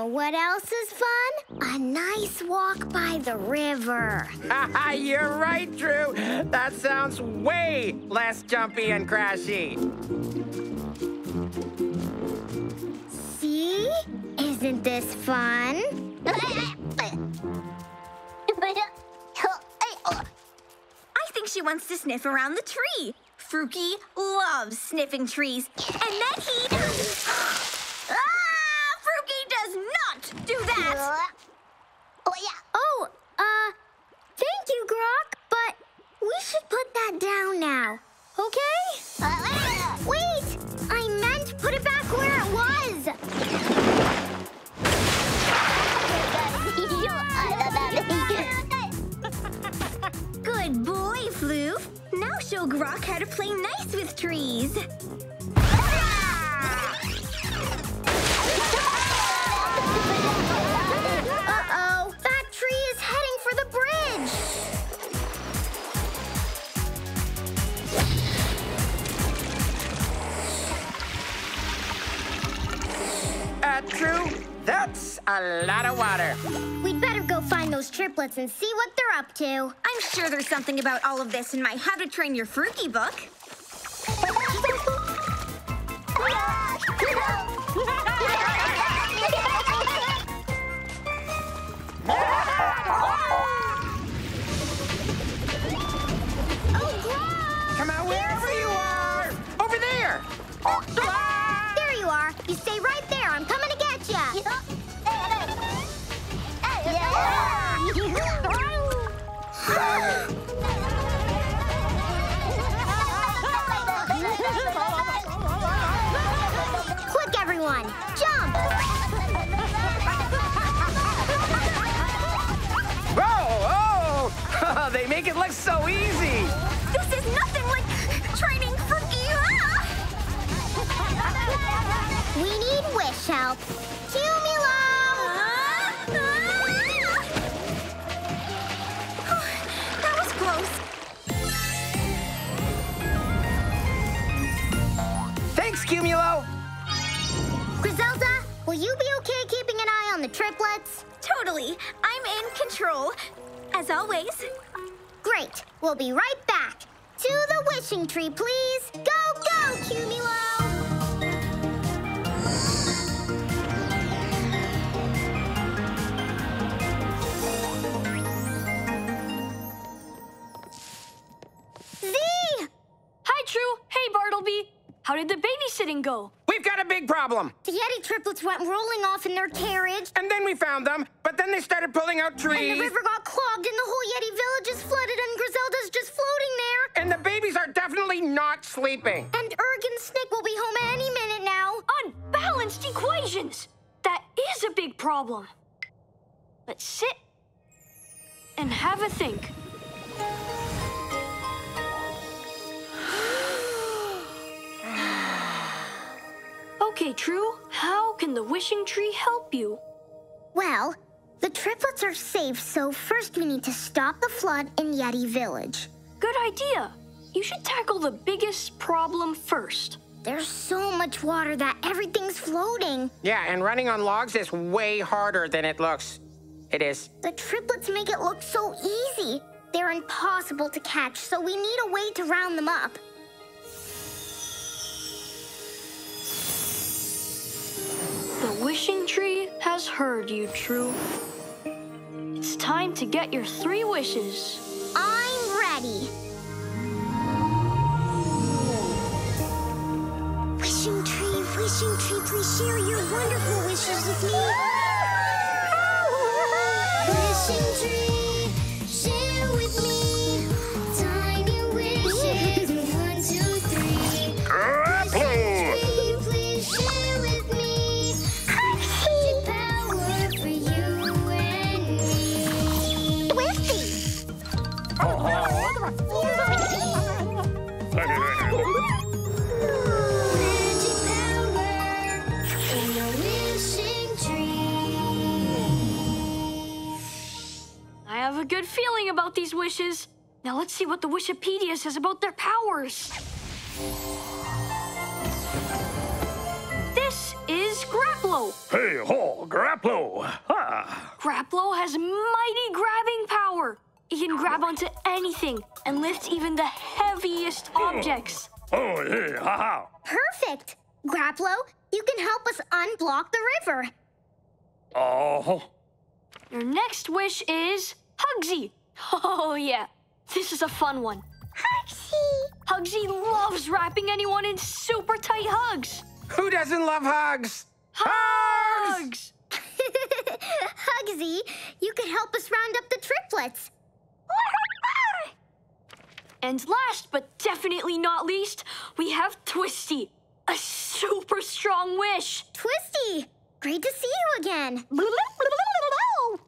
know what else is fun? A nice walk by the river. Haha, You're right, True. That sounds way less jumpy and crashy. See? Isn't this fun? I think she wants to sniff around the tree. Fruki loves sniffing trees. And then he. Show Grok how to play nice with trees. Uh-oh, that tree is heading for the bridge! That's a lot of water. We'd better go find those triplets and see what they're up to. I'm sure there's something about all of this in my How to Train Your Fruki book. Come out wherever you are. Over. There *laughs* Quick, everyone. Jump! Whoa, oh, *laughs* they make it look so easy. This is nothing like training Fruki. We need wish help. Triplets? Totally. I'm in control. As always. Great. We'll be right back. To the wishing tree, please. Go, go, Cumulo! Zee! Hi, True. Hey, Bartleby. How did the babysitting go? We've got a big problem. The Yeti triplets went rolling off in their carriage. And then we found them, but then then they started pulling out trees. And the river got clogged and the whole Yeti village is flooded and Grizelda's just floating there. And the babies are definitely not sleeping. And Erg and Snick will be home any minute now. Unbalanced equations! That is a big problem. Let's sit and have a think. Okay, True, how can the wishing tree help you? Well, the triplets are safe, so first we need to stop the flood in Yeti Village. Good idea. You should tackle the biggest problem first. There's so much water that everything's floating. Yeah, and running on logs is way harder than it looks. It is. The triplets make it look so easy. They're impossible to catch, so we need a way to round them up. Wishing tree has heard you, True. It's time to get your three wishes. I'm ready. Wishing tree, wishing tree, please share your wonderful wishes with me. *laughs* Wishing tree, good feeling about these wishes. Now let's see what the Wishipedia says about their powers. This is Graplo. Hey ho, Graplo! Ha! Graplo has mighty grabbing power. He can grab onto anything and lift even the heaviest hmm. objects. Oh, hey, ha ha! Perfect! Graplo, you can help us unblock the river. Oh, Your next wish is Hugsy. *laughs* Oh, yeah. This is a fun one. Hugsy! Hugsy loves wrapping anyone in super tight hugs. Who doesn't love hugs? Hugs! *laughs* Hugsy, you can help us round up the triplets. *laughs* And last but definitely not least, we have Twisty, a super strong wish. Twisty, great to see you again.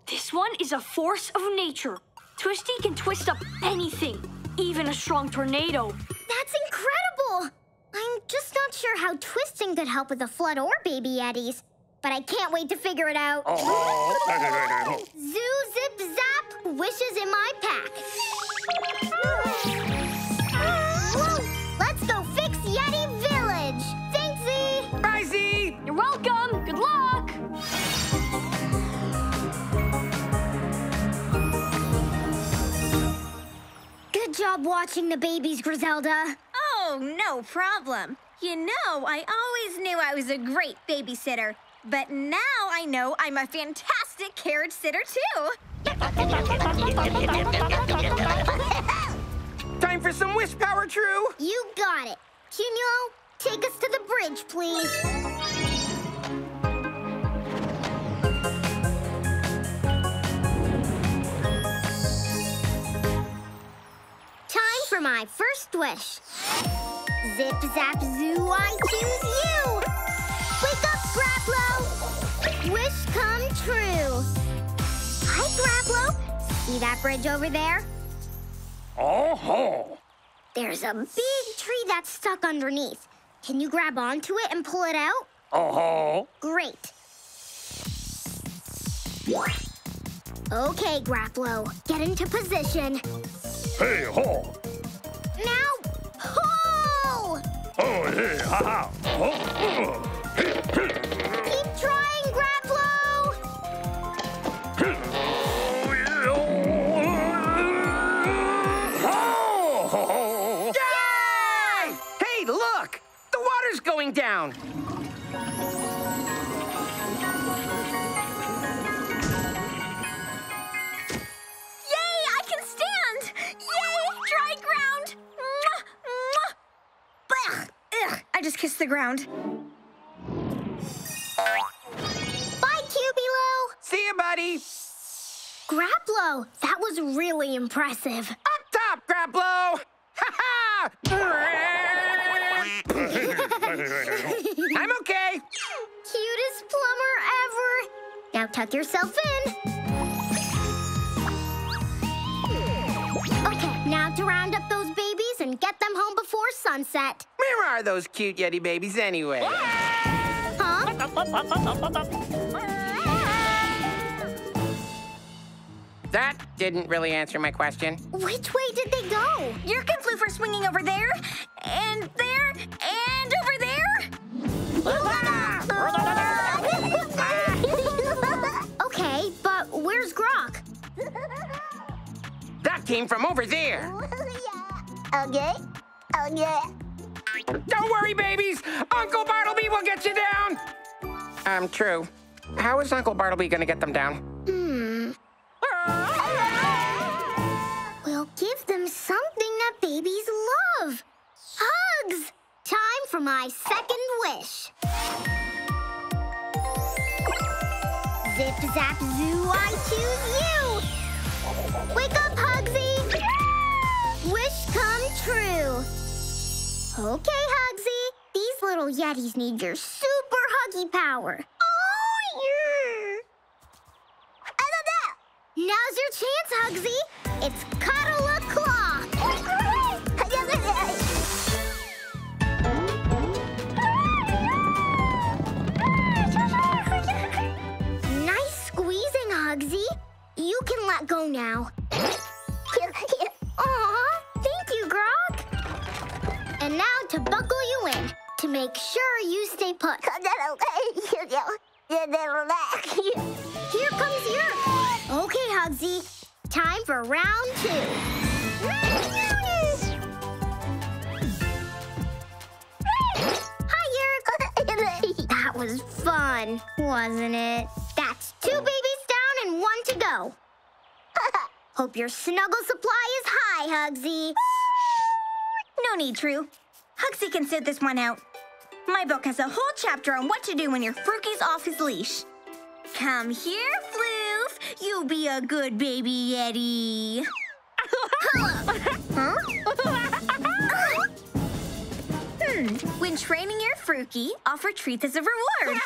This one is a force of nature. Twisty can twist up anything, even a strong tornado. That's incredible! I'm just not sure how twisting could help with the flood or baby Eddies, but I can't wait to figure it out. oh, *laughs* Zoo zip zap, wishes in my pack. Whoa, Let's go fix Yeti Village. Thanks, Zee. Bye, Zee! You're welcome. Good luck. Good job watching the babies, Grizelda. Oh, no problem. You know, I always knew I was a great babysitter. But now I know I'm a fantastic carriage sitter, too. Time for some wish power, True. You got it. Cunio, take us to the bridge, please. For my first wish. Zip zap zoo, I choose you. Wake up, Graplo. Wish come true. Hi, Graplo. See that bridge over there? oh, ho! There's a big tree that's stuck underneath. Can you grab onto it and pull it out? Ho! Great. Okay, Graplo, get into position. Hey ho! Now, pull! Oh, hey, ha ha! Oh, oh. Ugh, the ground. Bye, Cubilo! See you, buddy! Graplo, that was really impressive. Up top, Graplo! Ha ha! *laughs* I'm okay. Cutest plumber ever. Now tuck yourself in. Now to round up those babies and get them home before sunset. Where are those cute Yeti babies anyway? Huh? That didn't really answer my question. Which way did they go? Flew for swinging over there, and there, and over there. *laughs* okay, but where's Grok? *laughs* That came from over there. *laughs* Okay. Okay. Don't worry, babies. Uncle Bartleby will get you down. Um, true. How is Uncle Bartleby gonna get them down? Hmm. We'll give them something that babies love. Hugs! Time for my second wish. Zip, zap, zoo, I choose you! Wake up, come true. Okay, Hugsy. These little Yetis need your super huggy power. Oh, yeah! Uh, uh, uh. Now's your chance, Hugsy. It's Cuddle o'clock. Nice squeezing, Hugsy. You can let go now. *laughs* Aw, thank you, Grog. And now to buckle you in to make sure you stay put. *laughs* *laughs* Here comes your. Okay, Hugsy. Time for round two. *laughs* That was fun, wasn't it? That's two babies down and one to go. Hope your snuggle supply is high, Hugsy. No need, True. Hugsy can sit this one out. My book has a whole chapter on what to do when your Fruky's off his leash. Come here, Floof. You be a good baby Yeti. huh? hmm. When training your Fruky, offer treats as a reward.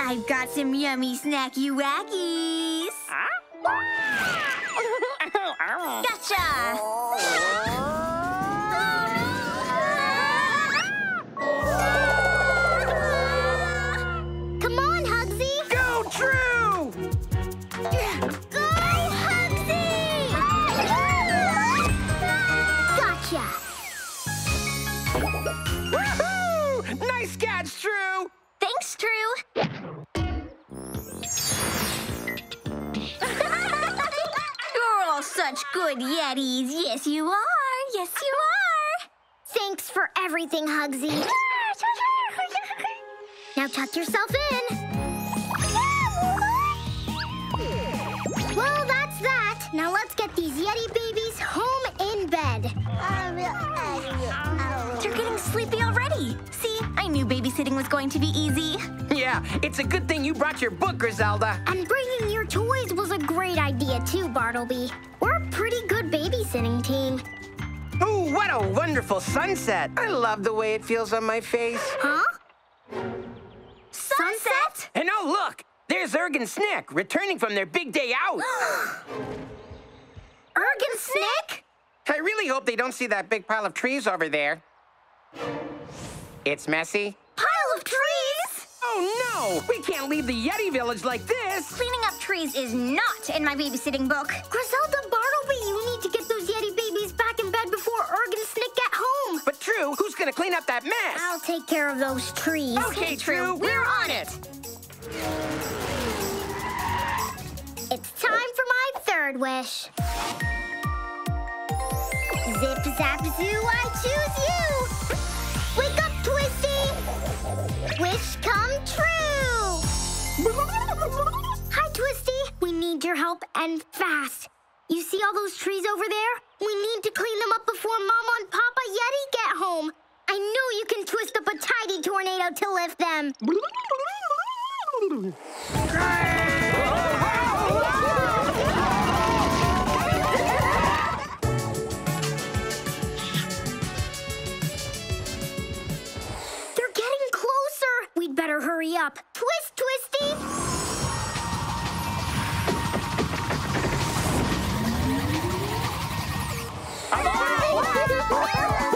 I've got some yummy snacky wackies. Gotcha! Oh. Such good Yetis. Yes, you are. Yes, you are. Thanks for everything, Hugsy. *laughs* now tuck yourself in. Well, that's that. Now let's get these Yeti babies home in bed. They're getting sleepy already. See, I knew babysitting was going to be easy. Yeah, it's a good thing you brought your book, Grizelda. And bringing your toys was a great idea too, Bartleby. We're a pretty good babysitting team. Oh, what a wonderful sunset. I love the way it feels on my face. Huh? Sunset? And oh, look! There's Erg and Snick returning from their big day out. *gasps* Erg and Snick? I really hope they don't see that big pile of trees over there. It's messy. Pile of trees? Oh no! We can't leave the Yeti village like this! Cleaning up trees is not in my babysitting book. Grizelda Bartleby, you need to get those Yeti babies back in bed before Erg and Snick get home. But True, who's gonna clean up that mess? I'll take care of those trees. Okay, True, we're on it! It's time for my third wish. Zip, zap, zoo, I choose you! Wake up, Twisty! Wish come true! *laughs* Hi, Twisty. We need your help and fast. You see all those trees over there? We need to clean them up before Mama and Papa Yeti get home. I know you can twist up a tidy tornado to lift them. *laughs* better hurry up. Twist, Twisty. *laughs*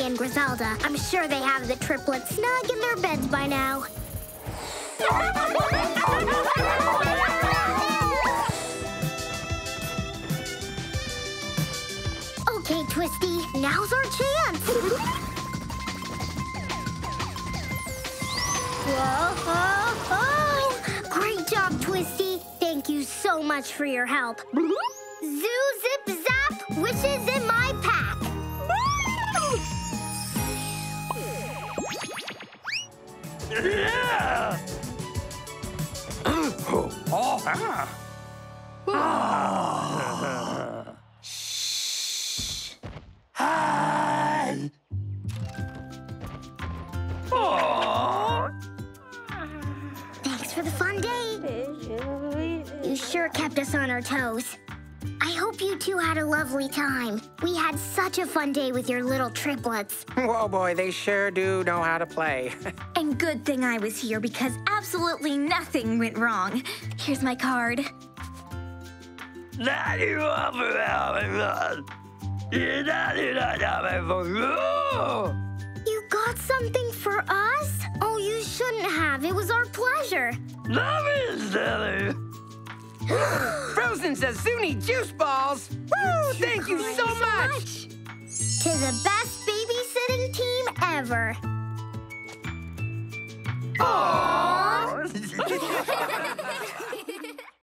and Grizelda. I'm sure they have the triplets snug in their beds by now. Okay, Twisty, now's our chance. Whoa, whoa, whoa. Great job, Twisty. Thank you so much for your help. Zoo, zip, zap, wishes in my pack. Yeah! oh, ah. Ah. Hi. Oh. Thanks for the fun day. You sure kept us on our toes. I hope you two had a lovely time. We had such a fun day with your little triplets. Whoa, boy, they sure do know how to play. *laughs* And good thing I was here because absolutely nothing went wrong. Here's my card. You are forever. You got it, I got it for you. You got something for us? Oh, you shouldn't have. It was our pleasure. Love is silly. *gasps* Frozen Sazuni juice balls! Woo! Thank you so much! To the best babysitting team ever. Aww. *laughs* *laughs*